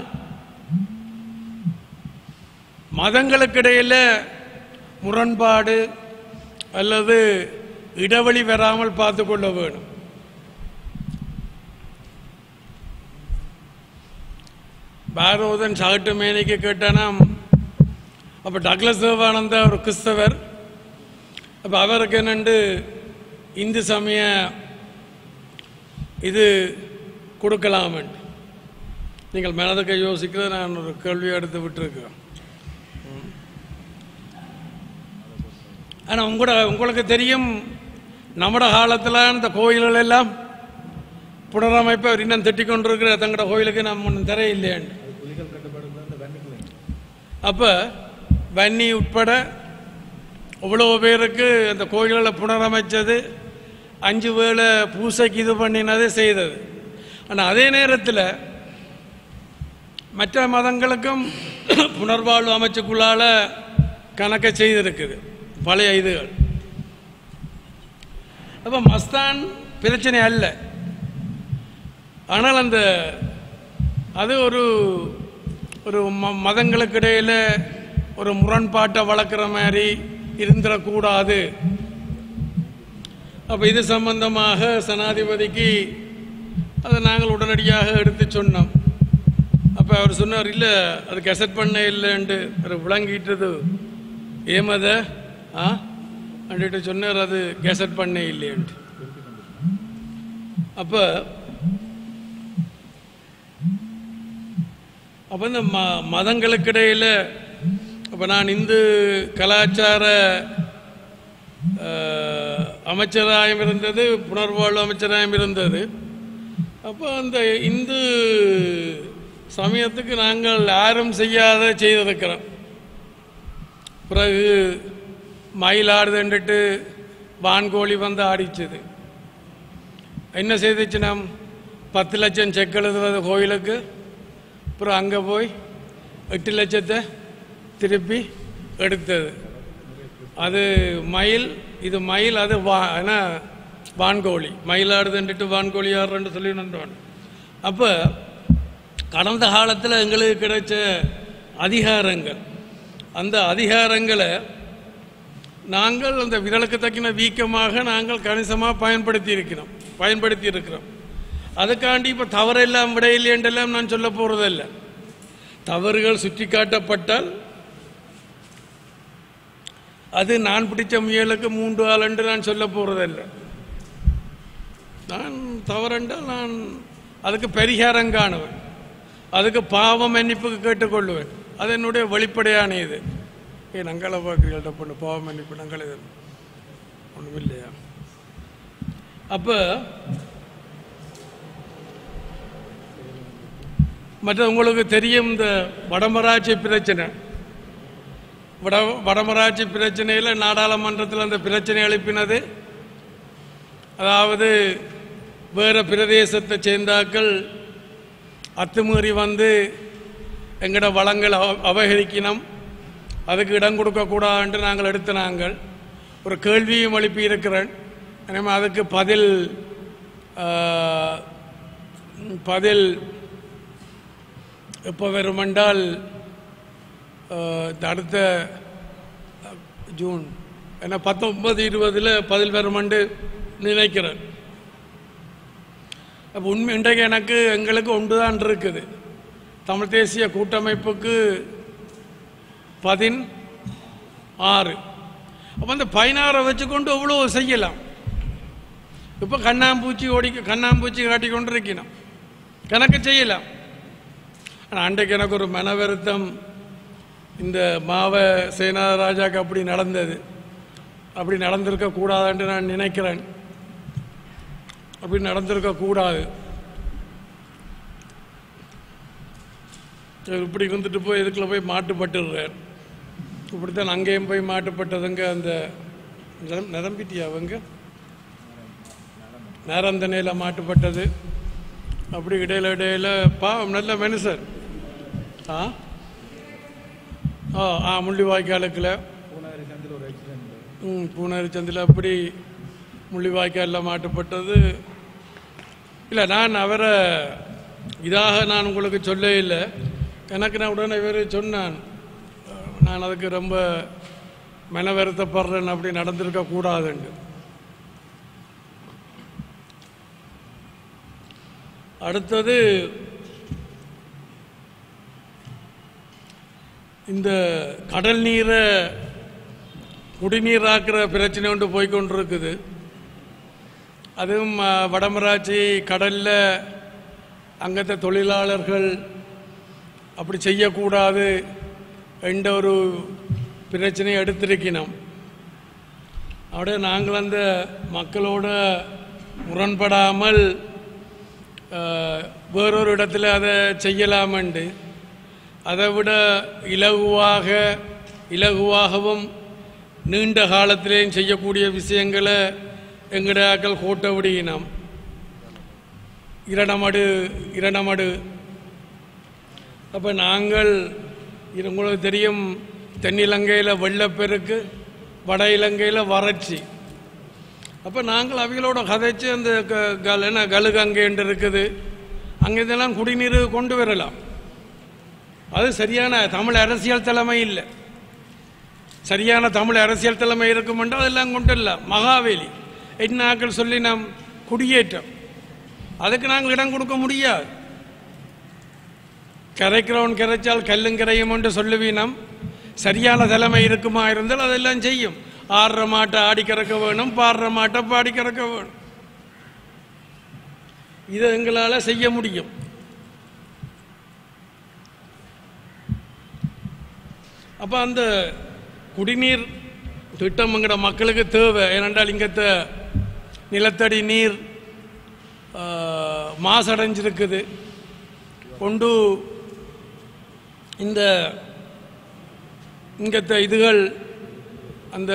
மதங்களுக்கிடையில் முரண்பாடு அல்லது இடைவெளி வராமல் பார்த்து கொள்ள வேணும் பாரதன் சாகட்டு மேனிக்கு கேட்டானா அப்போ டக்ளஸ் தேவானந்த ஒரு கிறிஸ்தவர் அப்போ அவருக்கு என்னண்டு இந்து சமய இது கொடுக்கலாம் நீங்கள் மனதுக்கு யோசிக்கிறது நான் ஒரு கேள்வி எடுத்து விட்டுருக்கேன் ஆனால் உங்களோட உங்களுக்கு தெரியும் நம்மட காலத்தில் இந்த கோயில்கள் எல்லாம் புனரமைப்பை அவர் இன்னும் திட்டி கொண்டிருக்கிற தங்களோட கோயிலுக்கு நம்ம ஒன்றும் தரையில்லையாண்டு. அப்போ வன்னி உட்பட இவ்வளோ பேருக்கு அந்த கோயில்களை புனரமைச்சது அஞ்சு வேளை பூசைக்கு இது பண்ணினது செய்தது. ஆனால் அதே நேரத்தில் மற்ற மதங்களுக்கும் புனர்வாழ்வு அமைச்சுக்குள்ளால கணக்கை செய்திருக்குது. பழைய இதுகள். அப்போ மஸ்தான் பிரச்சனை அல்ல. ஆனால் அந்த அது ஒரு ஒரு ம மதங்களுக்கு இடையில் ஒரு முரண்பாட்டை வளர்க்குற மாதிரி இருந்துடக்கூடாது. அப்போ இது சம்பந்தமாக சனாதிபதிக்கு அதை நாங்கள் உடனடியாக எடுத்து சொன்னோம். அப்போ அவர் சொன்னார் இல்லை அது கெசட் பண்ண இல்லைன்ட்டு. அவர் விளங்கிட்டது. ஏமத அப்படின்ட்டு சொன்னார் அது கெசட் பண்ணே இல்லைன்ட்டு அப்போ அப்போ இந்த ம மதங்களுக்கிடையில் அப்போ நான் இந்து கலாச்சார அமைச்சராயம் அமைச்சராயும் இருந்தது புனர்வாழ்வு அமைச்சராயும் இருந்தது. அப்போ அந்த இந்து சமயத்துக்கு நாங்கள் யாரும் செய்யாத செய்திருக்கிறோம். பிறகு மயில் ஆடுதுன்ட்டு வான்கோழி வந்து ஆடிச்சது. என்ன செய்துச்சு நாம்? பத்து லட்சம் செக் எழுதுவது கோயிலுக்கு. அப்புறம் அங்கே போய் எட்டு லட்சத்தை திருப்பி எடுத்தது. அது மயில் இது மயில் அது வா ஏன்னா வான்கோழி. மயிலாடுதுன்ட்டு வான்கோழி ஆடுறன்னு சொல்லி நின்றோம் அப்போ கடந்த காலத்தில் எங்களுக்கு கிடைச்ச அதிகாரங்கள் அந்த அதிகாரங்களை நாங்கள் அந்த விரலுக்கு தக்கின வீக்கமாக நாங்கள் கணிசமாக பயன்படுத்தி இருக்கிறோம் பயன்படுத்தி இருக்கிறோம் அதுக்காண்டி இப்போ தவறெல்லாம் விடையில்லைன்றெல்லாம் நான் சொல்ல போகிறதில்ல தவறுகள் சுற்றி காட்டப்பட்டால் அது நான் பிடிச்ச முயலுக்கு மூன்று ஆள் என்று நான் சொல்ல போகிறதில்ல நான் தவறென்றால் நான் அதுக்கு பரிகாரம் காணுவேன். அதுக்கு பாவ மன்னிப்புக்கு கேட்டுக்கொள்ளுவேன். அது என்னுடைய வெளிப்படையான இது. ஏ நங்களை பார்க்குறீங்கள்ட்ட பொண்ணு பாவ மன்னிப்பு நங்களை ஒன்றும் இல்லையா? அப்போ மற்ற உங்களுக்கு தெரியும் இந்த வடமராட்சி பிரச்சனை. வட வடமராட்சி பிரச்சனையில் நாடாளுமன்றத்தில் அந்த பிரச்சனை எழுப்பினது. அதாவது வேறு பிரதேசத்தை சேர்ந்தாக்கள் அத்துமீறி வந்து எங்களோட வளங்கள் அவ- அபகரிக்கணும் அதுக்கு இடம் கொடுக்கக்கூடாது என்று நாங்கள் எடுத்து நாங்கள். ஒரு கேள்வியும் எழுப்பியிருக்கிறேன் எனவே அதுக்கு பதில் பதில் எப்போ வருமென்றால் அடுத்த ஜூன். ஏன்னா பத்தொன்பது இருபதில் பதில் வருமென்று நினைக்கிறேன். அப்போ உண்மை இன்றைக்கு எனக்கு எங்களுக்கு ஒன்று தான் இருக்குது. தமிழ் தேசிய கூட்டமைப்புக்கு பதின் ஆறு அப்போ அந்த பதினாறை வச்சுக்கொண்டு அவ்வளோ செய்யலாம். இப்போ கண்ணாம்பூச்சி ஓடி கண்ணாம்பூச்சி காட்டி கொண்டு இருக்கணும் கணக்கு செய்யலாம். ஆனால் அன்றைக்கு எனக்கு ஒரு மன வருத்தம் இந்த மாவ சேனாராஜாக்கு அப்படி நடந்தது. அப்படி நடந்திருக்க கூடாதுன்னு நான் நினைக்கிறேன். அப்படி நடந்திருக்க கூடாது. இப்படி வந்துட்டு போய் இதுக்குள்ள போய் மாட்டுப்பட்டுடுறார் இப்படித்தான் அங்கேயும் போய் மாட்டுப்பட்டதுங்க அந்த நிரம்பிட்டியா அவங்க? நேரந்தனையில் மாட்டுப்பட்டது. அப்படி இடையில இடையில பாவம் நல்ல மனுஷர். ஆ? ஆ ஆ முள்ளிவாய்க்காலுக்கில். ம் பூனாரி சந்தில் அப்படி முள்ளிவாய்க்காலில் மாட்டுப்பட்டது. இல்லை நான் அவரை இதாக நான் உங்களுக்கு சொல்ல இல்லை. எனக்கு நான் உடனே இவர் சொன்னான். நான் அதுக்கு ரொம்ப மன வருத்தப்படுறேன் அப்படி நடந்திருக்க கூடாதுண்டு. அடுத்தது இந்த கடல் நீரை குடிநீராக்குற பிரச்சனை ஒன்று போய்க்கொண்டிருக்குது அதுவும் வடமராட்சி கடலில் அங்கத்த தொழிலாளர்கள் அப்படி செய்யக்கூடாது. என்ற ஒரு பிரச்சனையை எடுத்திருக்கணும். அப்படியே நாங்கள் அந்த மக்களோட முரண்படாமல் வேறொரு இடத்துல அதை செய்யலாமெண்டு அதை விட இலகுவாக இலகுவாகவும் நீண்ட காலத்திலேயும் செய்யக்கூடிய விஷயங்களை எங்கடாக்கள் கோட்ட விடியினம் இரணமடு இரணமடு அப்போ நாங்கள் இது உங்களுக்கு தெரியும் தென்னிலங்கையில் வெள்ளப்பெருக்கு வட இலங்கையில் வறட்சி. அப்போ நாங்கள் அவங்களோட கதைச்சு அந்த க- கல் என்ன என்று இருக்குது. அங்கே இதெல்லாம் குடிநீர் கொண்டு வரலாம். அது சரியான தமிழ் அரசியல் தலைமை இல்லை. சரியான தமிழ் அரசியல் தலைமை இருக்குமெண்டா அதெல்லாம் கொண்டு இல்லை மகாவேலி என்னாக்கள் சொல்லி நாம் குடியேற்றம். அதுக்கு நாங்கள் இடம் கொடுக்க முடியாது. கரைக்கிறவன் கரைச்சால் கல்லும் கரையும் என்று சொல்லுவீனம் சரியான தலைமை இருக்குமா இருந்தால் அதெல்லாம் செய்யும். ஆடுற மாட்டை ஆடி கறக்க வேணும் பாடுற மாட்டை பாடி கறக்க வேணும். இதை எங்களால் செய்ய முடியும். அப்போ அந்த குடிநீர் திட்டம் எங்கட மக்களுக்கு தேவை. ஏனென்றால் இங்கத்த நிலத்தடி நீர் மாசடைஞ்சிருக்குது. கொண்டு இந்த இங்கத்த இதுகள் அந்த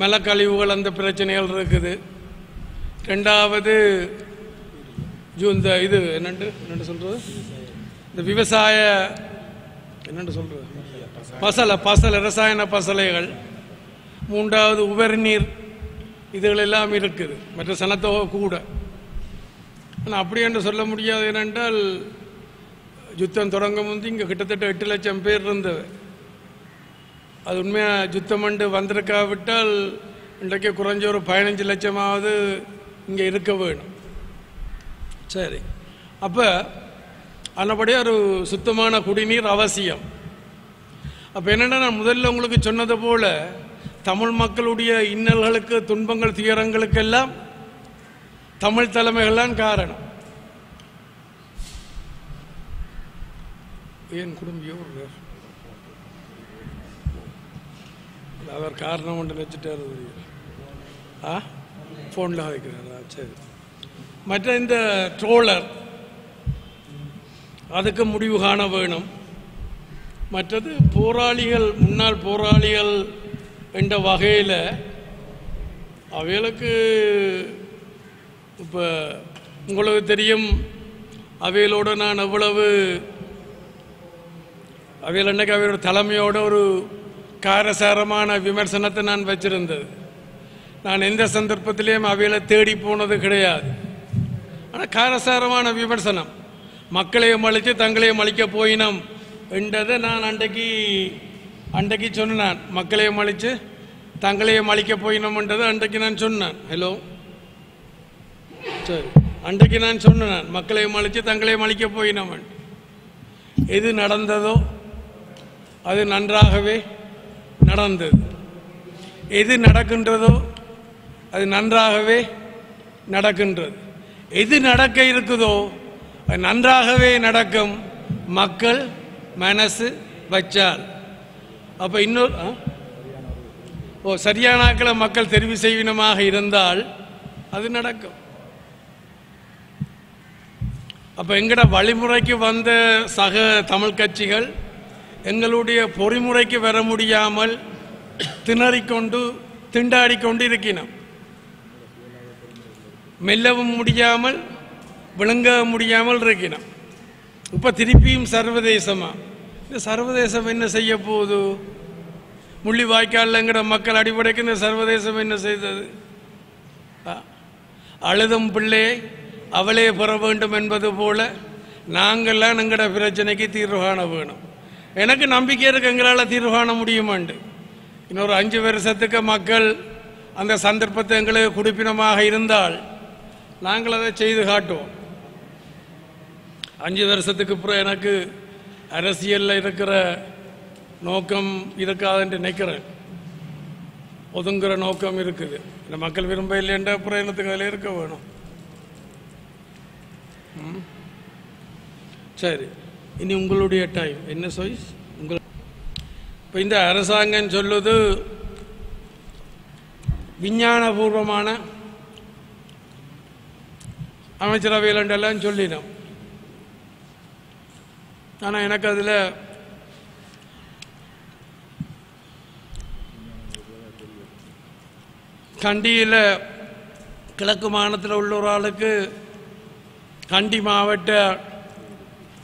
மலக்கழிவுகள் அந்த பிரச்சனைகள் இருக்குது. ரெண்டாவது ஜூன் இந்த இது என்னண்டு என்னண்டு சொல்கிறது இந்த விவசாய என்னண்டு சொல்கிறது பசலை பசலை ரசாயன பசலைகள். மூன்றாவது உபரிநீர் இதுகள் எல்லாம் இருக்குது. மற்ற சனத்தொகை கூட. ஆனால் அப்படி என்று சொல்ல முடியாது ஏனென்றால் யுத்தம் தொடங்கும் வந்து இங்கே கிட்டத்தட்ட எட்டு லட்சம் பேர் இருந்தது. அது உண்மையாக யுத்தம் அண்டு வந்திருக்காவிட்டால் இன்றைக்கு குறைஞ்ச ஒரு பதினஞ்சு லட்சமாவது இங்கே இருக்க வேணும். சரி. அப்போ அன்னபடியே ஒரு சுத்தமான குடிநீர் அவசியம். அப்போ என்னென்னா நான் முதல்ல உங்களுக்கு சொன்னது போல தமிழ் மக்களுடைய இன்னல்களுக்கு துன்பங்கள் துயரங்களுக்கெல்லாம் தமிழ் தலைமைகள்லாம் காரணம். என் குடும்பியோ அவர் காரணம் ஒன்று வச்சுட்டார் ஆ? ஃபோனில் வைக்கிறாரா. சரி. மற்ற இந்த ட்ரோலர் அதுக்கு முடிவு காண வேணும். மற்றது போராளிகள் முன்னாள் போராளிகள் என்ற வகையில் அவைகளுக்கு இப்போ உங்களுக்கு தெரியும் அவைகளோடு நான் எவ்வளவு அவையில் அன்னைக்கு அவையோட தலைமையோட ஒரு காரசாரமான விமர்சனத்தை நான் வச்சிருந்தது. நான் எந்த சந்தர்ப்பத்திலையும் அவைகளை தேடி போனது கிடையாது. ஆனால் காரசாரமான விமர்சனம். மக்களையும் அழித்து தங்களையும் அழிக்க போயினோம் என்றதை நான் அன்றைக்கு அன்றைக்கு சொன்னான். மக்களையும் அழித்து தங்களையும் அழிக்க போயினோம்ன்றதை அன்றைக்கு நான் சொன்னேன். ஹலோ சரி. அன்றைக்கு நான் சொன்னேன். மக்களையும் அழித்து தங்களையும் அழிக்க போயினோம் எது நடந்ததோ அது நன்றாகவே நடந்தது. எது நடக்கின்றதோ அது நன்றாகவே நடக்கின்றது. எது நடக்க இருக்குதோ அது நன்றாகவே நடக்கும் மக்கள் மனசு வச்சால். அப்போ இன்னொரு ஓ சரியானாக்களை மக்கள் தெரிவு செய்வினமாக இருந்தால் அது நடக்கும். அப்போ எங்கட வழிமுறைக்கு வந்த சக தமிழ் கட்சிகள் எங்களுடைய பொறிமுறைக்கு வர முடியாமல் திணறிக்கொண்டு திண்டாடிக்கொண்டு இருக்கினோம் மெல்லவும் முடியாமல் விளங்க முடியாமல் இருக்கினோம். இப்போ திருப்பியும் சர்வதேசமா? இந்த சர்வதேசம் என்ன செய்ய போகுது? முள்ளி வாய்க்கால்லங்கிற மக்கள் அடிப்படைக்கு இந்த சர்வதேசம் என்ன செய்தது? அழுதும் பிள்ளை அவளே பெற வேண்டும் என்பது போல நாங்கள்லாம் எங்கட பிரச்சனைக்கு தீர்வு காண வேணும். எனக்கு நம்பிக்கை இருக்கு எங்களால் தீர்வு காண முடியுமாண்டு. இன்னொரு அஞ்சு வருஷத்துக்கு மக்கள் அந்த சந்தர்ப்பத்தை எங்களுக்கு குடிப்பினமாக இருந்தால் நாங்கள் அதை செய்து காட்டுவோம். அஞ்சு வருஷத்துக்கு அப்புறம் எனக்கு அரசியலில் இருக்கிற நோக்கம் இருக்காதுன்னு நினைக்கிறேன். ஒதுங்குற நோக்கம் இருக்குது. இந்த மக்கள் விரும்ப இல்லைன்ற அப்புறம் என்னத்துக்கு அதில் இருக்க வேணும். ம். சரி. இனி உங்களுடைய டைம் என்ன சாய்ஸ் உங்கள் இப்போ இந்த அரசாங்கம் சொல்லுவது விஞ்ஞானபூர்வமான அமைச்சரவையிலண்டெல்லாம் சொல்லினோம். ஆனால் எனக்கு அதில் கண்டியில் கிழக்கு மாநிலத்தில் உள்ள ஒரு ஆளுக்கு கண்டி மாவட்ட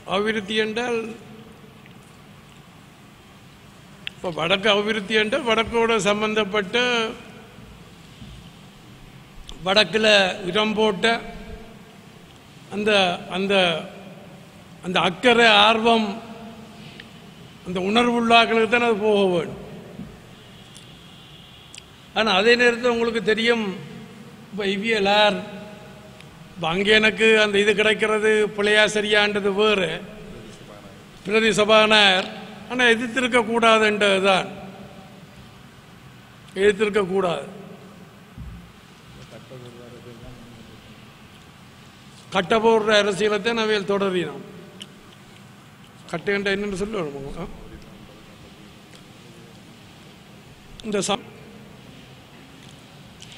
அபிவிருத்தி என்றால் இப்போ வடக்கு அபிவிருத்தி என்றால் வடக்கோட சம்பந்தப்பட்ட வடக்கில் இடம் போட்ட அந்த அந்த அந்த அக்கறை ஆர்வம் அந்த உணர்வுள்ளாக்களுக்கு தான் அது போக வேணும் ஆனால் அதே நேரத்தில் உங்களுக்கு தெரியும் இப்போ இவியலார் இப்போ அங்கே எனக்கு அந்த இது கிடைக்கிறது பிள்ளையா சரியான்றது வேறு. பிரதி சபாநாயகர் ஆனால் எதிர்த்திருக்க கூடாதுன்றது தான் எதிர்த்திருக்க கூடாது. கட்ட அரசியலத்தை நவையில் தொடரினோம் கட்டுகின்ற என்னன்னு சொல்லுவோம் இந்த சம்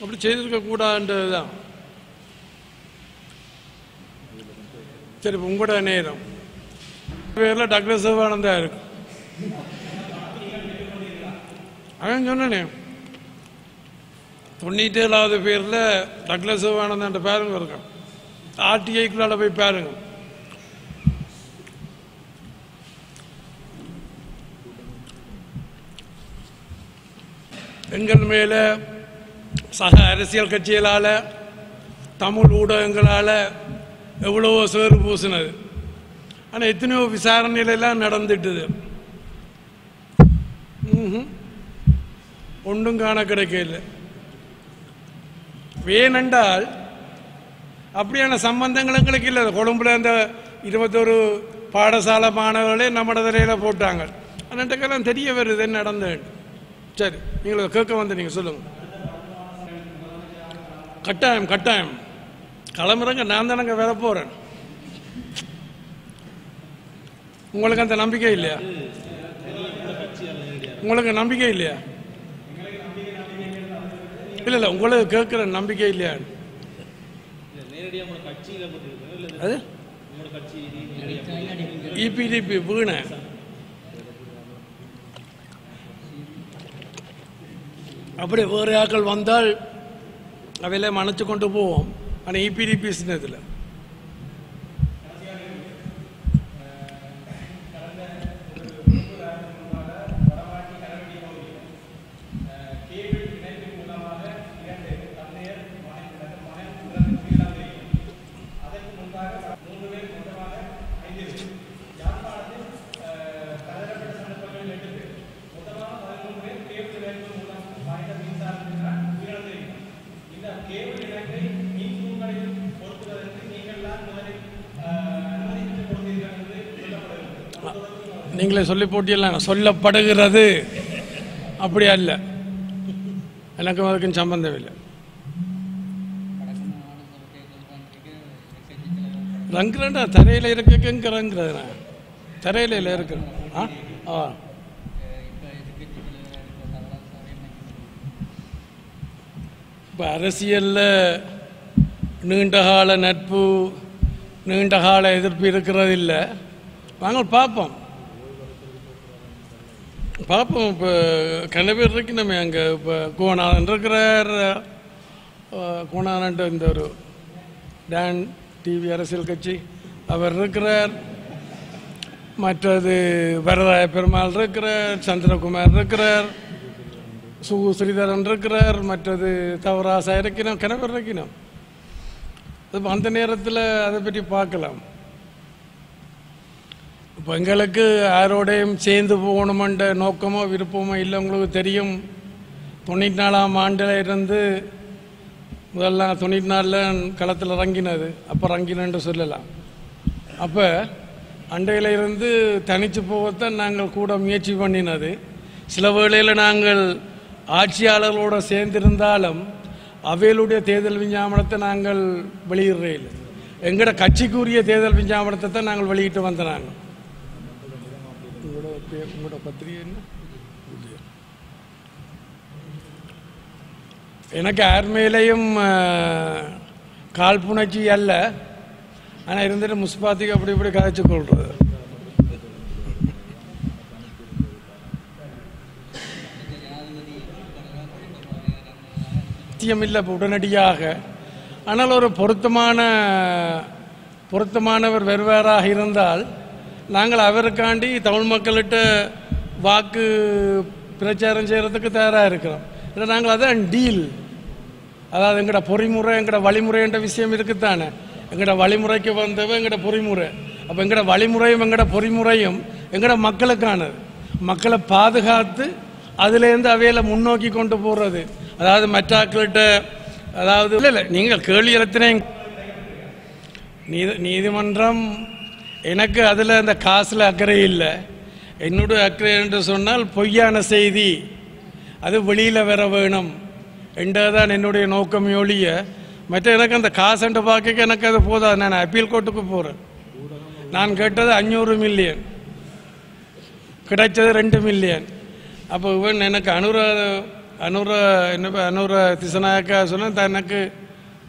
அப்படி செய்திருக்க கூடாதுன்றது தான் சரி உங்களோட நேரம் பேரில் டாக்டர் சிவானந்தா இருக்கும். அவன் சொன்னனே. தொண்ணூற்றி ஏழாவது பேரில் டாக்டர் சிவானந்தான்ற பேருங்க இருக்கும். ஆர்டிஐக்குள்ளால போய் பாருங்க. எங்கள் மேலே சக அரசியல் கட்சிகளால் தமிழ் ஊடகங்களால் எவ்வளவோ சோறு பூசினது. ஆனால் எத்தனையோ விசாரணையிலெல்லாம் நடந்துட்டுது. ஒன்றும் காண கிடைக்கல வேணென்றால் அப்படியான சம்பந்தங்கள் எங்களுக்கு இல்லை. கொழும்புல அந்த இருபத்தொரு பாடசாலை மாணவர்களே நம்ம தலையில் போட்டாங்க. அன்றைக்கெல்லாம் தெரிய வருது என்ன சரி நீங்கள் கேட்க வந்து நீங்கள் சொல்லுங்கள் கட்டாயம் கட்டாயம். கிளம்புறங்க நான் தானங்க வர போகிறேன் உங்களுக்கு அந்த நம்பிக்கை இல்லையா? உங்களுக்கு நம்பிக்கை இல்லையா? இல்லை இல்லை உங்களுக்கு கேட்குற நம்பிக்கை இல்லையா? அது? இபிடிபி வீண. அப்படி வேறு ஆட்கள் வந்தால் அவையில மன்னிச்சு கொண்டு போவோம். ആണ് ഇ പി ഡി പി എസിൻ്റെ ഇതിൽ நீங்களே சொல்லி போட்டியெல்லாம் சொல்லப்படுகிறது. அப்படி அல்ல. எனக்கும் அதுக்கும் சம்பந்தம் இல்லை ரங்குறேன்டா தரையில் இருக்குங்கிறங்கிறதுனா தரையில் இல்லை இருக்கு. ஆ? ஆ. இப்போ அரசியலில் நீண்டகால நட்பு நீண்டகால எதிர்ப்பு இருக்கிறது இல்லை. வாங்க பார்ப்போம். பார்ப்போம் இப்போ கன பேர் இருக்கு நம்ம அங்கே இப்போ கோணாளன் இருக்கிறார். கோணாளன்ட்டு இந்த ஒரு டேன் டிவி அரசியல் கட்சி. அவர் இருக்கிறார். மற்றது வரதாய பெருமாள் இருக்கிறார் சந்திரகுமார் இருக்கிறார் சு ஸ்ரீதரன் இருக்கிறார் மற்றது தவராசா இருக்கணும் கணவர் இருக்கணும் அந்த நேரத்தில் அதை பற்றி பார்க்கலாம். எங்களுக்கு யாரோடையும் சேர்ந்து போகணுமென்ற நோக்கமோ விருப்பமோ இல்லை. உங்களுக்கு தெரியும் தொண்ணூற்றி நாலாம் ஆண்டில் இருந்து முதல்ல தொண்ணூற்றி நாலில் களத்தில் இறங்கினது. அப்போ இறங்கினு சொல்லலாம். அப்போ அண்டையில் இருந்து தனித்து போகத்தான் நாங்கள் கூட முயற்சி பண்ணினது. சில வேளையில் நாங்கள் ஆட்சியாளர்களோடு சேர்ந்திருந்தாலும் அவைகளுடைய தேர்தல் விஞ்ஞாபனத்தை நாங்கள் வெளியிடுறே இல்லை. எங்களோட கட்சிக்குரிய தேர்தல் விஞ்ஞாபனத்தை தான் நாங்கள் வெளியிட்டு வந்த நாங்கள் உங்களோட உங்களோட பத்திரிகை என்ன உதயம். எனக்கு யார் மேலேயும் காழ்ப்புணர்ச்சி அல்ல. ஆனால் இருந்துட்டு முஸ்பாத்திக்கு அப்படி இப்படி கதைச்சு கொள்றது. இல்லை உடனடியாக. ஆனால் ஒரு பொருத்தமான பொருத்தமானவர் வெவ்வேறாக இருந்தால் நாங்கள் அவருக்காண்டி தமிழ் மக்கள்கிட்ட வாக்கு பிரச்சாரம் செய்கிறதுக்கு தயாராக இருக்கிறோம். இல்லை நாங்கள் அதான் டீல் அதாவது எங்களோட பொறிமுறை எங்களோட வழிமுறை என்ற விஷயம் இருக்குத்தானே. எங்களோட வழிமுறைக்கு வந்தவ எங்களோட பொறிமுறை. அப்போ எங்களோட வழிமுறையும் எங்களோட பொறிமுறையும் எங்களோட மக்களுக்கானது. மக்களை பாதுகாத்து அதுலேருந்து அவையில முன்னோக்கி கொண்டு போகிறது அதாவது மற்றாக்கள்கிட்ட அதாவது இல்லை இல்லை நீங்கள் கேள்வி எழுத்தினே நீதி நீதிமன்றம் எனக்கு அதில் அந்த காசில் அக்கறை இல்லை. என்னோட அக்கறை என்று சொன்னால் பொய்யான செய்தி. அது வெளியில் வர வேணும். என்றதான் என்னுடைய நோக்கம் ஒழிய மற்ற எனக்கு அந்த காசுன்ற பார்க்க எனக்கு அது போதாது. நான் அப்பீல் கோர்ட்டுக்கு போகிறேன் நான் கேட்டது அஞ்சூறு மில்லியன் கிடைச்சது ரெண்டு மில்லியன் அப்போ இவன் எனக்கு அனுர அனுர என்ன அனுர திசநாயக்கா சொன்னால் தனக்கு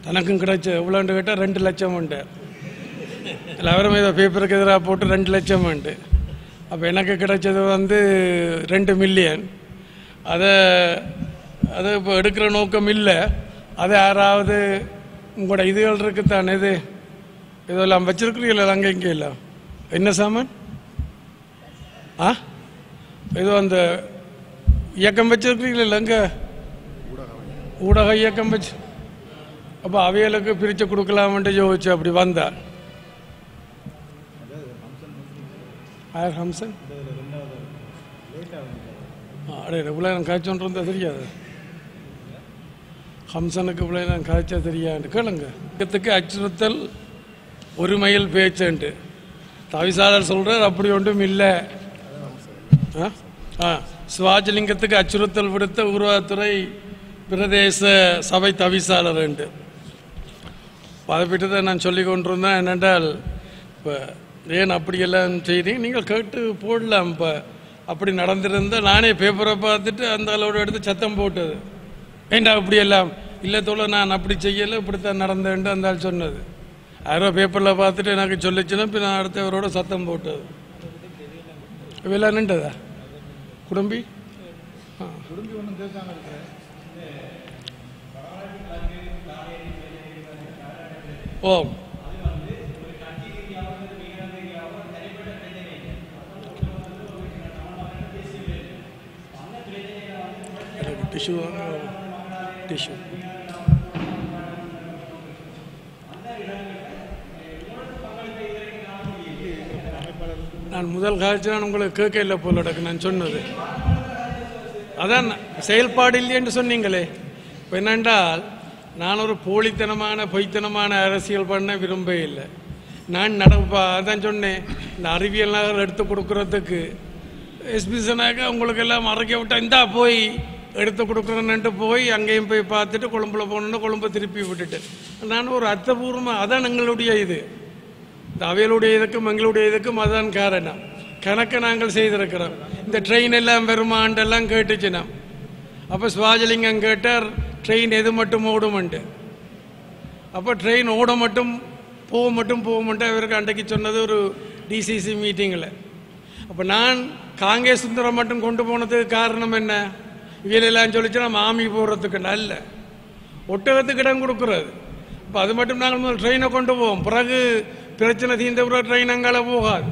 தனக்கும் கிடைச்ச எவ்வளோன்னு கேட்டால் ரெண்டு லட்சம் உண்டு. எல்லாரும் இதை பேப்பருக்கு எதிராக போட்டு ரெண்டு லட்சம் உண்டு. அப்போ எனக்கு கிடைச்சது வந்து ரெண்டு மில்லியன் அதை அதை இப்போ எடுக்கிற நோக்கம் இல்லை. அதை யாராவது உங்களோட இதுகள் இருக்குத்தானே இது. இதெல்லாம் வச்சுருக்குறீங்களா அங்கே இங்கே இல்லை என்ன சாமான்? ஆ? இது அந்த இயக்கம் வச்சிருக்கிறீங்களா அங்கே? ஊடக இயக்கம் வச்சு. அப்போ அவைகளுக்கு பிரித்து கொடுக்கலாம்ன்ட்டு யோசிச்சு அப்படி வந்தேன் ஆர் ஹம்சன். ஆ, அடே இவ்வளோ நான் காய்ச்சோன்னு தெரியாது. ஹம்சனுக்கு இவ்வளோ நான் காய்ச்சா தெரியாது கேளுங்க. இயக்கத்துக்கு அச்சுறுத்தல் ஒருமையில் பேச்சுன்ட்டு. தவிசாளர் சொல்கிறார் அப்படி ஒன்றும் இல்லை. ஆ? ஆ சிவாஜிலிங்கத்துக்கு அச்சுறுத்தல் விடுத்த உருவாத்துறை பிரதேச சபை தவிசாளர் என்று அதை பற்றி தான் நான் சொல்லி கொண்டிருந்தேன் என்னென்றால் இப்போ ஏன் அப்படியெல்லாம் செய்தீங்க நீங்கள் கேட்டு போடலாம் இப்போ. அப்படி நடந்திருந்தால் நானே பேப்பரை பார்த்துட்டு அந்த அளவோட எடுத்து சத்தம் போட்டது. ஏண்டா அப்படியெல்லாம் இல்லை தோழ நான் அப்படி செய்யலை இப்படித்தான் நடந்தேன்ட்டு அந்த ஆள் சொன்னது. யாரோ பேப்பரில் பார்த்துட்டு எனக்கு சொல்லிச்சுன்னா இப்போ நான் அடுத்தவரோட சத்தம் போட்டது. இவெல்லாம் நின்றதா? குடும்பி? ஆ. ஓ. டிஷ்யூ டிஷ்யூ நான் முதல் காட்சி நான் உங்களுக்கு கேட்க இல்லை போல நான் சொன்னது. அதான் செயல்பாடு இல்லையென்று சொன்னீங்களே. இப்போ என்னென்றால் நான் ஒரு போலித்தனமான பொய்த்தனமான அரசியல் பண்ண விரும்ப இல்லை. நான் நடப்பா அதான் சொன்னேன். இந்த அறிவியல் நகர் எடுத்து கொடுக்கறதுக்கு எஸ்பி சொன்னாக்க உங்களுக்கு எல்லாம் மறைக்க விட்டா இந்தா போய் எடுத்து கொடுக்குறேன்னுட்டு போய் அங்கேயும் போய் பார்த்துட்டு கொழும்புல போகணுன்னு கொழும்பை திருப்பி விட்டுட்டு. நான் ஒரு அர்த்தபூர்வமாக அதான் எங்களுடைய இது. இந்த அவையலுடைய இதுக்கும் எங்களுடைய இதுக்கும் அதான் காரணம். கணக்கை நாங்கள் செய்திருக்கிறோம். இந்த ட்ரெயின் எல்லாம் வருமாண்டெல்லாம் கேட்டுச்சுன்னா அப்போ சுவாஜலிங்கம் கேட்டார் ட்ரெயின் எது மட்டும் ஓடுமன்ட்டு. அப்போ ட்ரெயின் ஓட மட்டும் போக மட்டும் போக மட்டும் இவருக்கு அன்றைக்கு சொன்னது ஒரு டிசிசி மீட்டிங்கில் அப்போ நான் காங்கேஸ் சுந்தரம் மட்டும் கொண்டு போனதுக்கு காரணம் என்ன? இவையிலெல்லாம் சொல்லிச்சுன்னா மாமி போடுறதுக்கு நல்ல. ஒட்டகத்துக்கு இடம் கொடுக்குறது. இப்போ அது மட்டும் நாங்கள் முதல் ட்ரெயினை கொண்டு போவோம். பிறகு பிரச்சனை தீர்ந்த பிறகு ட்ரெயின் அங்கால போகாது.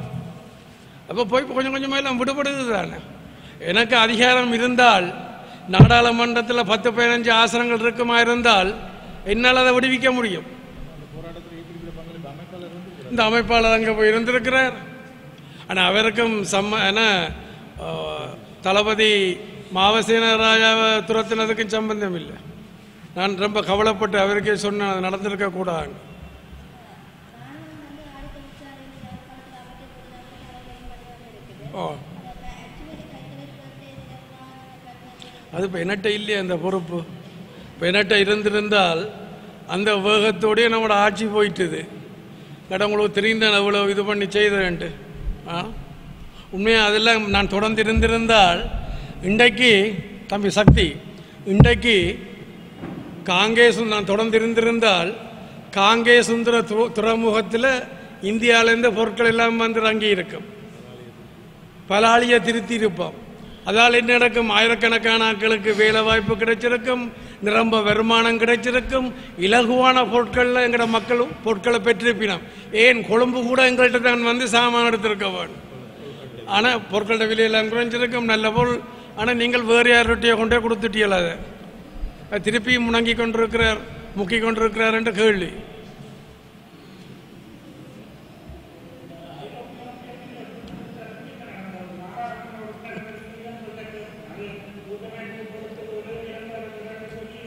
அப்போ போய் கொஞ்சம் கொஞ்சமாக எல்லாம் விடுபடுது தானே. எனக்கு அதிகாரம் இருந்தால் நாடாளுமன்றத்தில் பத்து பதினஞ்சு ஆசனங்கள் இருக்குமா இருந்தால் என்னால் அதை விடுவிக்க முடியும். இந்த அமைப்பாளர் அங்கே போய் இருந்திருக்கிறார். ஆனால் அவருக்கும் சம்ம என்ன தளபதி மாவசேன ராஜாவை துரத்தினதுக்கும் சம்பந்தம் இல்லை நான் ரொம்ப கவலைப்பட்டு அவருக்கே சொன்னேன் அது நடந்திருக்க கூடாது. ஓ. அது இப்போ என்னட்ட இல்லையே அந்த பொறுப்பு? இப்போ என்னட்ட இருந்திருந்தால் அந்த வேகத்தோடயே நம்மளோட ஆட்சி போயிட்டுது. கடை உங்களுக்கு அவ்வளோ இது பண்ணி செய்தேன்ட்டு. ஆ? உண்மையாக அதெல்லாம் நான் தொடர்ந்து இருந்திருந்தால் இன்றைக்கு தம்பி சக்தி இன்றைக்கு காங்கேஸ் நான் தொடர்ந்து இருந்திருந்தால் காங்கேசுந்தர து- துறைமுகத்தில் இந்தியாவிலேருந்து பொருட்கள் எல்லாம் வந்து இறங்கி இருக்கும். பலாளியை திருத்தி இருப்போம் அதால் என்ன நடக்கும்? ஆயிரக்கணக்கான ஆட்களுக்கு வேலை வாய்ப்பு கிடைச்சிருக்கும் நிரம்ப வருமானம் கிடைச்சிருக்கும் இலகுவான பொருட்களில் எங்களோட மக்களும் பொருட்களை பெற்றிருப்பினோம். ஏன்? கொழும்பு கூட எங்கள்கிட்ட தான் வந்து சாமான் எடுத்திருக்க வேண்டும். ஆனால் பொருட்களோட விலையெல்லாம் குறைஞ்சிருக்கும் நல்ல பொருள் ஆனால் நீங்கள் வேறு யார்கிட்டயோ கொண்டே கொடுத்துட்டீங்களா அதை? அது திருப்பியும் முணங்கி கொண்டிருக்கிறார் முக்கி கொண்டிருக்கிறார் என்ற கேள்வி.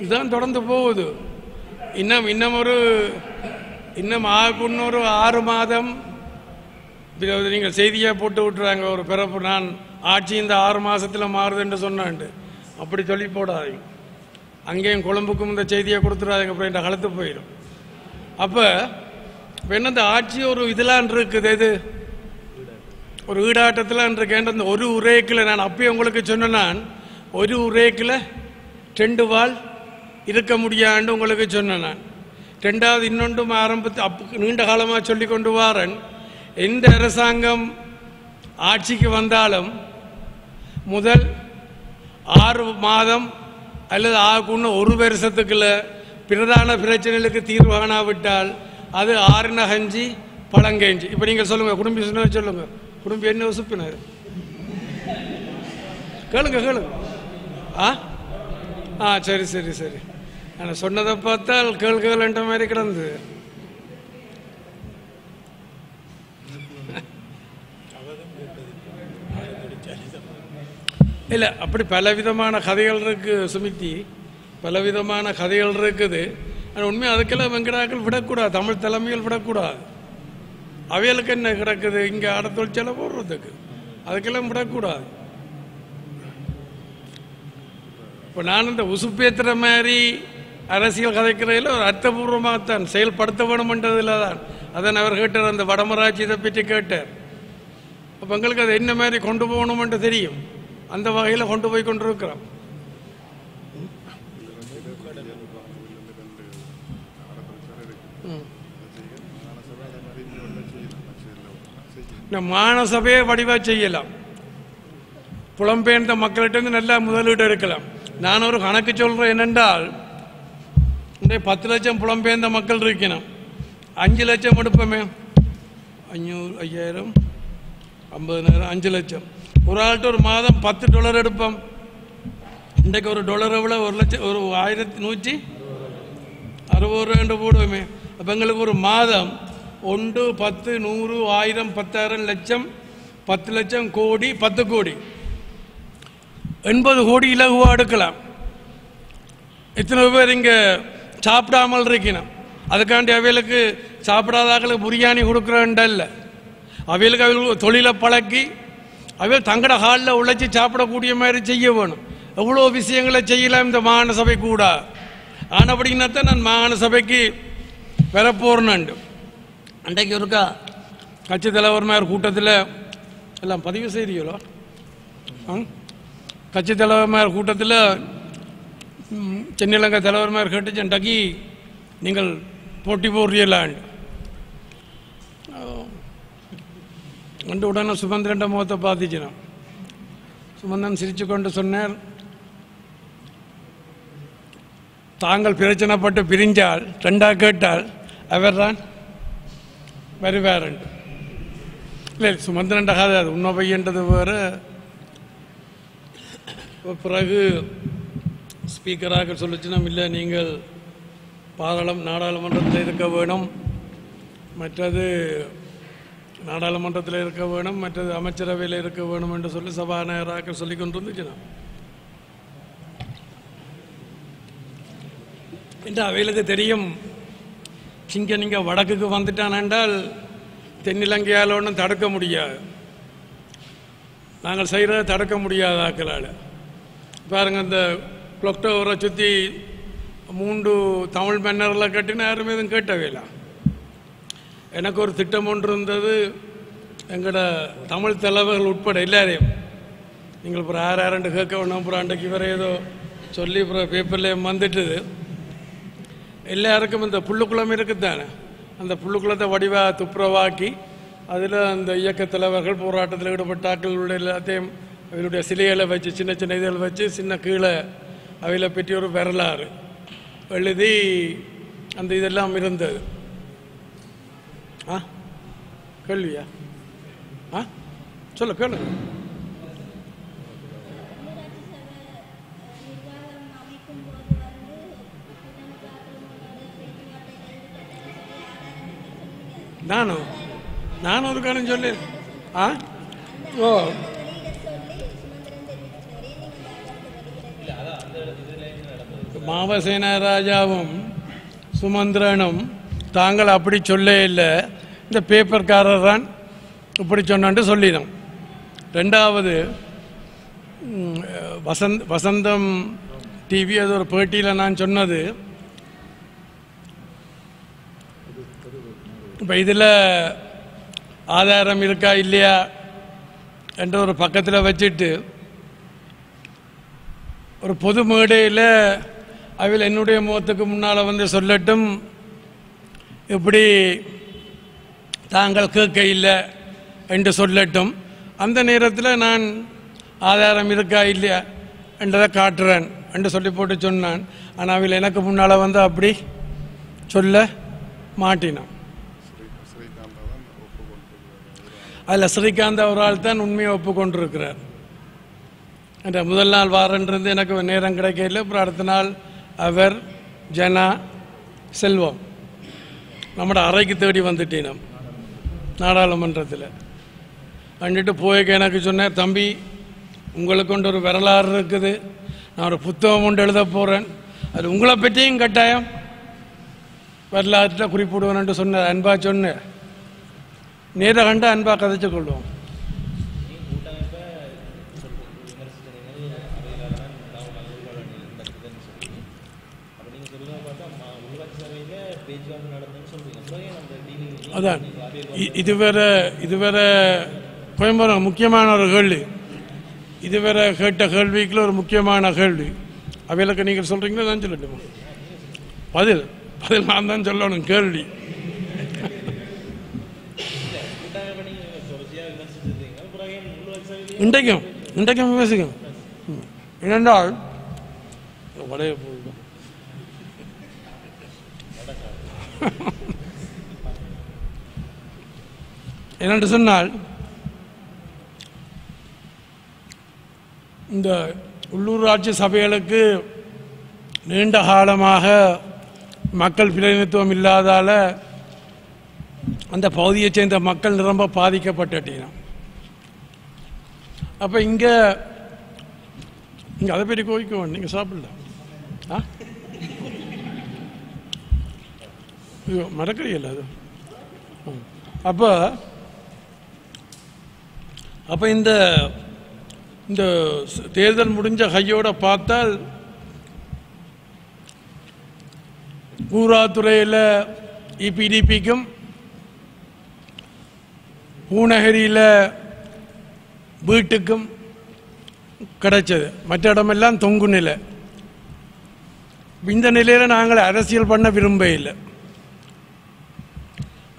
இதுதான் தொடர்ந்து போகுது. இன்னும் இன்னும் ஒரு இன்னும் ஆகுன்னு ஒரு ஆறு மாதம். நீங்கள் செய்தியாக போட்டு விட்டுறாங்க ஒரு பிறப்பு நான். ஆட்சி இந்த ஆறு மாதத்தில் மாறுதுன்னு சொன்னாண்டு. அப்படி சொல்லி போடாதீங்க. அங்கேயும் கொழும்புக்கும் இந்த செய்தியை கொடுத்துடாதீங்க அப்புறம் இந்த காலத்து போயிடும். அப்போ இப்போ என்ன இந்த ஆட்சி ஒரு இதெல்லாம் இருக்குது இது ஒரு ஈடாட்டத்தில் இருக்கேன் அந்த ஒரு உரேக்கில் நான் அப்பயே உங்களுக்கு சொன்னேன் நான். ஒரு உரேக்கில் ரெண்டு வாள் இருக்க முடியான்னு உங்களுக்கு சொன்னேன் நான். ரெண்டாவது இன்னொன்றும் ஆரம்பித்து அப் நீண்ட காலமாக சொல்லி கொண்டு வாரன். எந்த அரசாங்கம் ஆட்சிக்கு வந்தாலும் முதல் ஆறு மாதம் அல்லது ஆகுன்னு ஒரு வருஷத்துக்குள்ள பிரதான பிரச்சனைகளுக்கு தீர்வு காணாவிட்டால் அது ஆறு நகஞ்சி பழங்கஞ்சி இப்போ நீங்கள் சொல்லுங்கள் குடும்பி சொன்ன சொல்லுங்கள் குடும்பி என்ன சுப்பினார் கேளுங்க கேளுங்க. ஆ? ஆ சரி சரி சரி. ஆனால் சொன்னதை பார்த்தால் கேள்கள்ன்ற மாதிரி கிடந்தது இல்லை அப்படி பலவிதமான கதைகள் இருக்குது சுமித்தி. பலவிதமான கதைகள் இருக்குது. ஆனால் உண்மையாக அதுக்கெல்லாம் வெங்கடாக்கள் விடக்கூடாது. தமிழ் தலைமையில் விடக்கூடாது. அவைகளுக்கு என்ன கிடக்குது? இங்கே ஆட தொழிற்சாலை போடுறதுக்கு. அதுக்கெல்லாம் விடக்கூடாது. இப்போ நான் இந்த உசுப்பேத்துற மாதிரி அரசியல் கதைக்கிறதில் ஒரு அர்த்தபூர்வமாகத்தான் செயல்படுத்த வேணுமென்றதில் தான் அதான் அவர் கேட்டார் அந்த வடமராட்சி இதை பற்றி கேட்டார். அப்போ எங்களுக்கு அதை என்ன மாதிரி கொண்டு போகணுமென்று தெரியும். அந்த வகையில் கொண்டு போய் கொண்டிருக்கிறோம். மானசபையை வடிவாக செய்யலாம். புலம்பெயர்ந்த மக்கள்கிட்ட நல்லா முதலீடு எடுக்கலாம். நான் ஒரு கணக்கு சொல்கிறேன் என்னென்றால் இன்றைய பத்து லட்சம் புலம்பெயர்ந்த மக்கள் இருக்கணும் அஞ்சு லட்சம் எடுப்போமே. அஞ்சூறு ஐயாயிரம் ஐம்பதுனாயிரம் அஞ்சு லட்சம். ஒரு ஆள்கிட்ட ஒரு மாதம் பத்து டாலர் எடுப்போம். இன்றைக்கு ஒரு டாலர் எவ்வளோ ஒரு லட்சம் ஒரு ஆயிரத்தி நூற்றி அறுபது ரூபாண்டு போடுவோமே. அப்போ எங்களுக்கு ஒரு மாதம் ஒன்று பத்து நூறு ஆயிரம் பத்தாயிரம் லட்சம் பத்து லட்சம் கோடி பத்து கோடி. எண்பது கோடி இலகுவாக எடுக்கலாம். இத்தனை பேர் இங்கே சாப்பிடாமல் இருக்கணும். அதுக்காண்டி அவைகளுக்கு சாப்பிடாதாக்களுக்கு பிரியாணி கொடுக்குறேன்டல்ல அவைகளுக்கு அவைகளுக்கு தொழிலை பழக்கி அவைகள் தங்கட ஹாலில் உழைச்சி சாப்பிடக்கூடிய மாதிரி செய்ய வேணும். எவ்வளோ விஷயங்களை செய்யலாம் இந்த மாகாண சபை கூட. ஆனப்படின்னா தான் நான் மாகாண சபைக்கு வரப்போறேன்னு அன்றைக்கு இருக்கா கட்சி தலைவர்மார் கூட்டத்தில் எல்லாம் பதிவு செய்றீங்களோ ஆ? கட்சி தலைவர்மார் கூட்டத்தில் ம், சென்னிலங்கை தலைவர்மார் கேட்டுச்சு அன்றைக்கு நீங்கள் போட்டி போடுறீங்களான்னு கண்டு உடனே சுமந்திரண்ட முகத்தை பார்த்துச்சினான் சுமந்தன் சிரிச்சு கொண்டு சொன்னார் தாங்கள் பிரச்சனைப்பட்டு பிரிஞ்சால் ரெண்டா கேட்டால் அவர் தான் வருவாருண்டு. இல்லை சுமந்திரண்ட கதை அது. உண்மை பையன்றது வேறு. பிறகு ஸ்பீக்கராக சொல்லிச்சுனா இல்லை நீங்கள் பாராளும் நாடாளுமன்றத்தில் இருக்க வேணும். மற்றது நாடாளுமன்றத்தில் இருக்க வேணும் மற்றது அமைச்சரவையில் இருக்க வேணும் என்று சொல்லி சபாநாயகராக்கள் சொல்லி கொண்டு இருந்துச்சுனா என்று அவைகளுக்கு தெரியும் சிங்க நீங்கள் வடக்குக்கு வந்துட்டான் என்றால் தென்னிலங்கையால் ஒன்றும் தடுக்க முடியாது. நாங்கள் செய்கிறத தடுக்க முடியாத ஆக்களால். பாருங்க இந்த கிளாக் சுற்றி மூன்று தமிழ் மன்னர்களை கட்டின யாருமே எதுவும் கேட்டவையில எனக்கு ஒரு திட்டம் ஒன்று இருந்தது. எங்களோட தமிழ் தலைவர்கள் உட்பட எல்லாரையும். நீங்கள் அப்புறம் ஆறு யாருண்டு கேட்க வேணும் அப்புறம் அன்றைக்கு இவரை ஏதோ சொல்லி அப்புறம் பேப்பர்லேயும் வந்துட்டுது எல்லாருக்கும் இந்த புல்லுக்குளம் இருக்குதானே? அந்த புல்லுக்குளத்தை வடிவாக துப்புரவாக்கி அதில் அந்த இயக்க தலைவர்கள் போராட்டத்தில் ஈடுபட்டாக்களுடைய எல்லாத்தையும் அவருடைய சிலைகளை வச்சு சின்ன சின்ன இதில் வச்சு சின்ன கீழே அவைகளை பற்றி ஒரு வரலாறு. எழுதி அந்த இதெல்லாம் இருந்தது. ஆ? கேள்வியா? ஆ? சொல்ல கேளுங்க நானும் நானும் அதுக்கான காரணம் சொல்லு. ஆ? ஓ. மாவசேன ராஜாவும் சுமந்திரனும் தாங்கள் அப்படி சொல்ல இல்லை. இந்த பேப்பர்காரர் தான் இப்படி சொன்னான்ட்டு சொல்லினோம். ரெண்டாவது வசந்த் வசந்தம் டிவி அது ஒரு பேட்டியில் நான் சொன்னது. இப்போ இதில் ஆதாரம் இருக்கா இல்லையா என்ற ஒரு பக்கத்தில் வச்சுட்டு ஒரு பொது மேடையில் அவள் என்னுடைய முகத்துக்கு முன்னால் வந்து சொல்லட்டும். இப்படி தாங்கள் கேட்க இல்லை என்று சொல்லட்டும். அந்த நேரத்தில் நான் ஆதாரம் இருக்கா இல்லையா என்றதை காட்டுறேன் என்று சொல்லி போட்டு சொன்னான். ஆனால் அவள் எனக்கு முன்னால் வந்து அப்படி சொல்ல மாட்டினான். அதில் ஸ்ரீகாந்த் ஒரு தான் உண்மையை ஒப்புக்கொண்டிருக்கிறார். என்ற முதல் நாள் வாரன்றது எனக்கு நேரம் கிடைக்கல அப்புறம் அடுத்த நாள் அவர் ஜனா செல்வம். நம்ம அறைக்கு தேடி வந்துட்டீனம் நாடாளுமன்றத்தில் வந்துட்டு போய்க்க எனக்கு சொன்னேன் தம்பி உங்களுக்கு கொண்டு ஒரு வரலாறு இருக்குது நான் ஒரு புத்தகம் கொண்டு எழுத போகிறேன் அது உங்களை பற்றியும் கட்டாயம் வரலாற்றில் குறிப்பிடுவேன்ட்டு சொன்னார் அன்பா சொன்னேன் நேர கண்டு அன்பா கதைச்சு கொள்வோம் அதான். இதுவரை இது வேற இது வேற கோயம்புரம் முக்கியமான ஒரு கேள்வி. இது வேற கேட்ட கேள்விக்குள்ள ஒரு முக்கியமான கேள்வி. அவைகளுக்கு நீங்கள் சொல்கிறீங்களோ நான் சொல்லட்டுமா? பதில். பதில் நான் தான் சொல்லணும் கேள்வி. இன்றைக்கும் இன்றைக்கும் விமர்சிக்கும். ம். ஏனென்றால் வடைய போடுவோம் என்னென்று சொன்னால் இந்த உள்ளூராட்சி சபைகளுக்கு நீண்ட காலமாக மக்கள் பிரதிநிதித்துவம் இல்லாதால் அந்த பகுதியைச் சேர்ந்த மக்கள் நிரம்ப பாதிக்கப்பட்டுட்டீங்க. அப்போ இங்கே இங்கே அதை பற்றி கோவிக்க நீங்கள் சாப்பிடல? ஆ? ஐயோ அது. அப்போ அப்போ இந்த இந்த தேர்தல் முடிஞ்ச கையோட பார்த்தால் கூறாத்துறையில் இபிடிபிக்கும் பூநகரியில் வீட்டுக்கும் கிடைச்சது. மற்ற இடமெல்லாம் தொங்கு நிலை. இந்த நிலையில் நாங்கள் அரசியல் பண்ண விரும்ப இல்லை.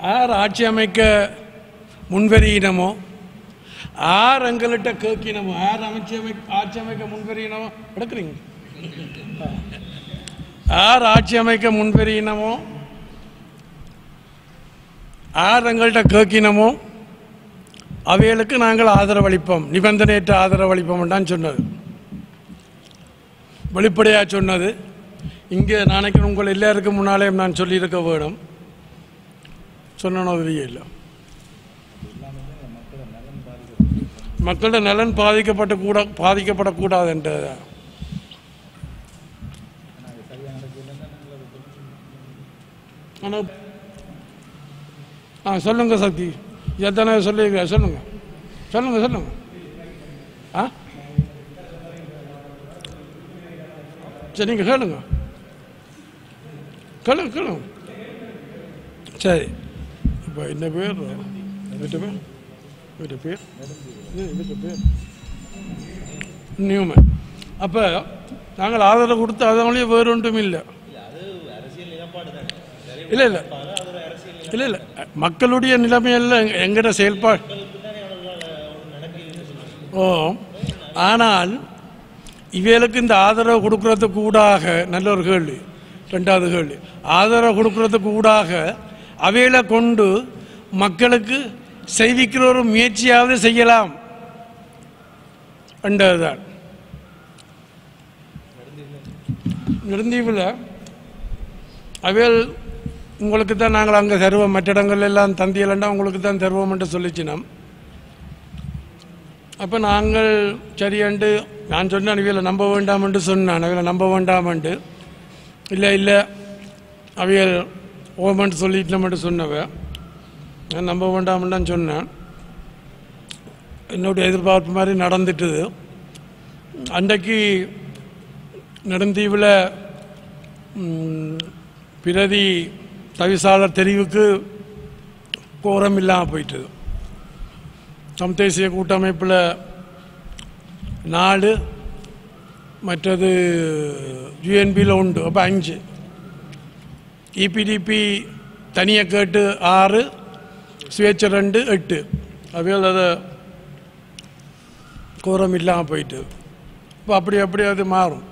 யார் ஆட்சி அமைக்க முன்வரியினமோ ஆர் எங்கள்கிட்ட கேட்கினமோ ஆர் அமைச்சு அமை ஆட்சி அமைக்க முன்வரியினமோ எடுக்கிறீங்க. யார் ஆட்சி அமைக்க முன்வரியினமோ யார் எங்கள்கிட்ட கேட்கினமோ அவைகளுக்கு நாங்கள் ஆதரவளிப்போம். நிபந்தனையற்ற ஆதரவளிப்போம் தான் சொன்னது. வெளிப்படையாக சொன்னது. இங்கே நாளைக்கு உங்கள் எல்லாருக்கும் முன்னாலேயும் நான் சொல்லியிருக்க வேணும். சொன்னோம் இல்லை மக்களோட நலன் பாதிக்கப்பட்ட கூட பாதிக்கப்படக்கூடாது என்ற ஆனால் ஆ சொல்லுங்க சக்தி. எத்தனை சொல்லியிருக்க? சொல்லுங்க. சொல்லுங்க சொல்லுங்க. ஆ? சரி நீங்கள் கேளுங்க. கேளுங்க கேளுங்க. சரி. இப்போ என்ன பேர்? வீட்டு பேர்? வீட்டு பேர்? நியூமன். அப்போ நாங்கள் ஆதரவு கொடுத்து அதனாலேயே வேறு ஒன்றும் இல்லை. இல்லை இல்லை. இல்லை இல்லை. மக்களுடைய நிலைமையெல்லாம் எங்க- எங்கட செயல்பாடு ஓ ஆனால் இவைகளுக்கு இந்த ஆதரவு கொடுக்கறதுக்கு ஊடாக நல்ல ஒரு கேள்வி. ரெண்டாவது கேள்வி. ஆதரவு கொடுக்கறதுக்கு ஊடாக அவைகளை கொண்டு மக்களுக்கு செய்விக்கிற ஒரு முயற்சியாவது செய்யலாம். என்றதுதான் நெடுந்தீவில் அவையல் உங்களுக்கு தான் நாங்கள் அங்கே தருவோம். மற்ற இடங்கள் எல்லாம் தந்தியலண்டா உங்களுக்கு தான் தருவோம் சொல்லிச்சினோம் அப்போ நாங்கள் சரியண்டு நான் சொன்னேன் அவையில் நம்ப வேண்டாம்ன்ட்டு என்று சொன்னான். அவையில் நம்ப வேண்டாம் இல்லை இல்லை அவையல் ஓமெண்ட் சொல்லிட்டோம்னு சொன்னவ. நான் நம்ப வேண்டாம்னு தான் சொன்னேன். என்னுடைய எதிர்பார்ப்பு மாதிரி நடந்துட்டுது. அன்றைக்கு நெடுந்தீவில் பிரதி தவிசாளர் தெரிவுக்கு கோரம் இல்லாமல் போயிட்டுது. தம் தேசிய கூட்டமைப்பில் நாலு மற்றது யூஎன்பியில் உண்டு அப்போ அஞ்சு. இபிடிபி தனியாக கேட்டு ஆறு சுயேட்சை ரெண்டு எட்டு. அவையில் அதை கோரம் இல்லாமல் போயிட்டு. இப்போ அப்படி அப்படி அது மாறும்.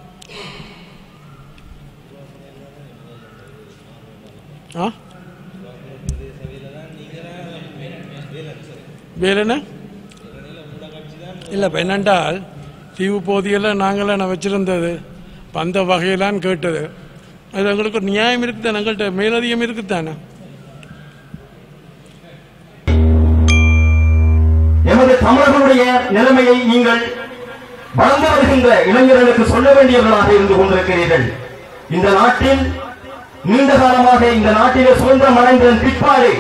ஆ? வேறு என்ன? இல்லை இப்போ என்னென்றால் தீவு போதியெல்லாம் நாங்களாம் நான் வச்சுருந்தது? இப்போ அந்த வகையிலான்னு கேட்டது. அது எங்களுக்கு ஒரு நியாயம் இருக்குதானே எங்கள்கிட்ட மேலதிகம் இருக்குது தானே தமிழர்களுடைய நிலைமையை நீங்கள் வளர்ந்து வருகின்ற இளைஞர்களுக்கு சொல்ல வேண்டியவர்களாக இருந்து கொண்டிருக்கிறீர்கள். இந்த நாட்டில் நீண்ட காலமாக இந்த நாட்டிலே சுதந்திரம் அடைந்ததன் பிற்பாடு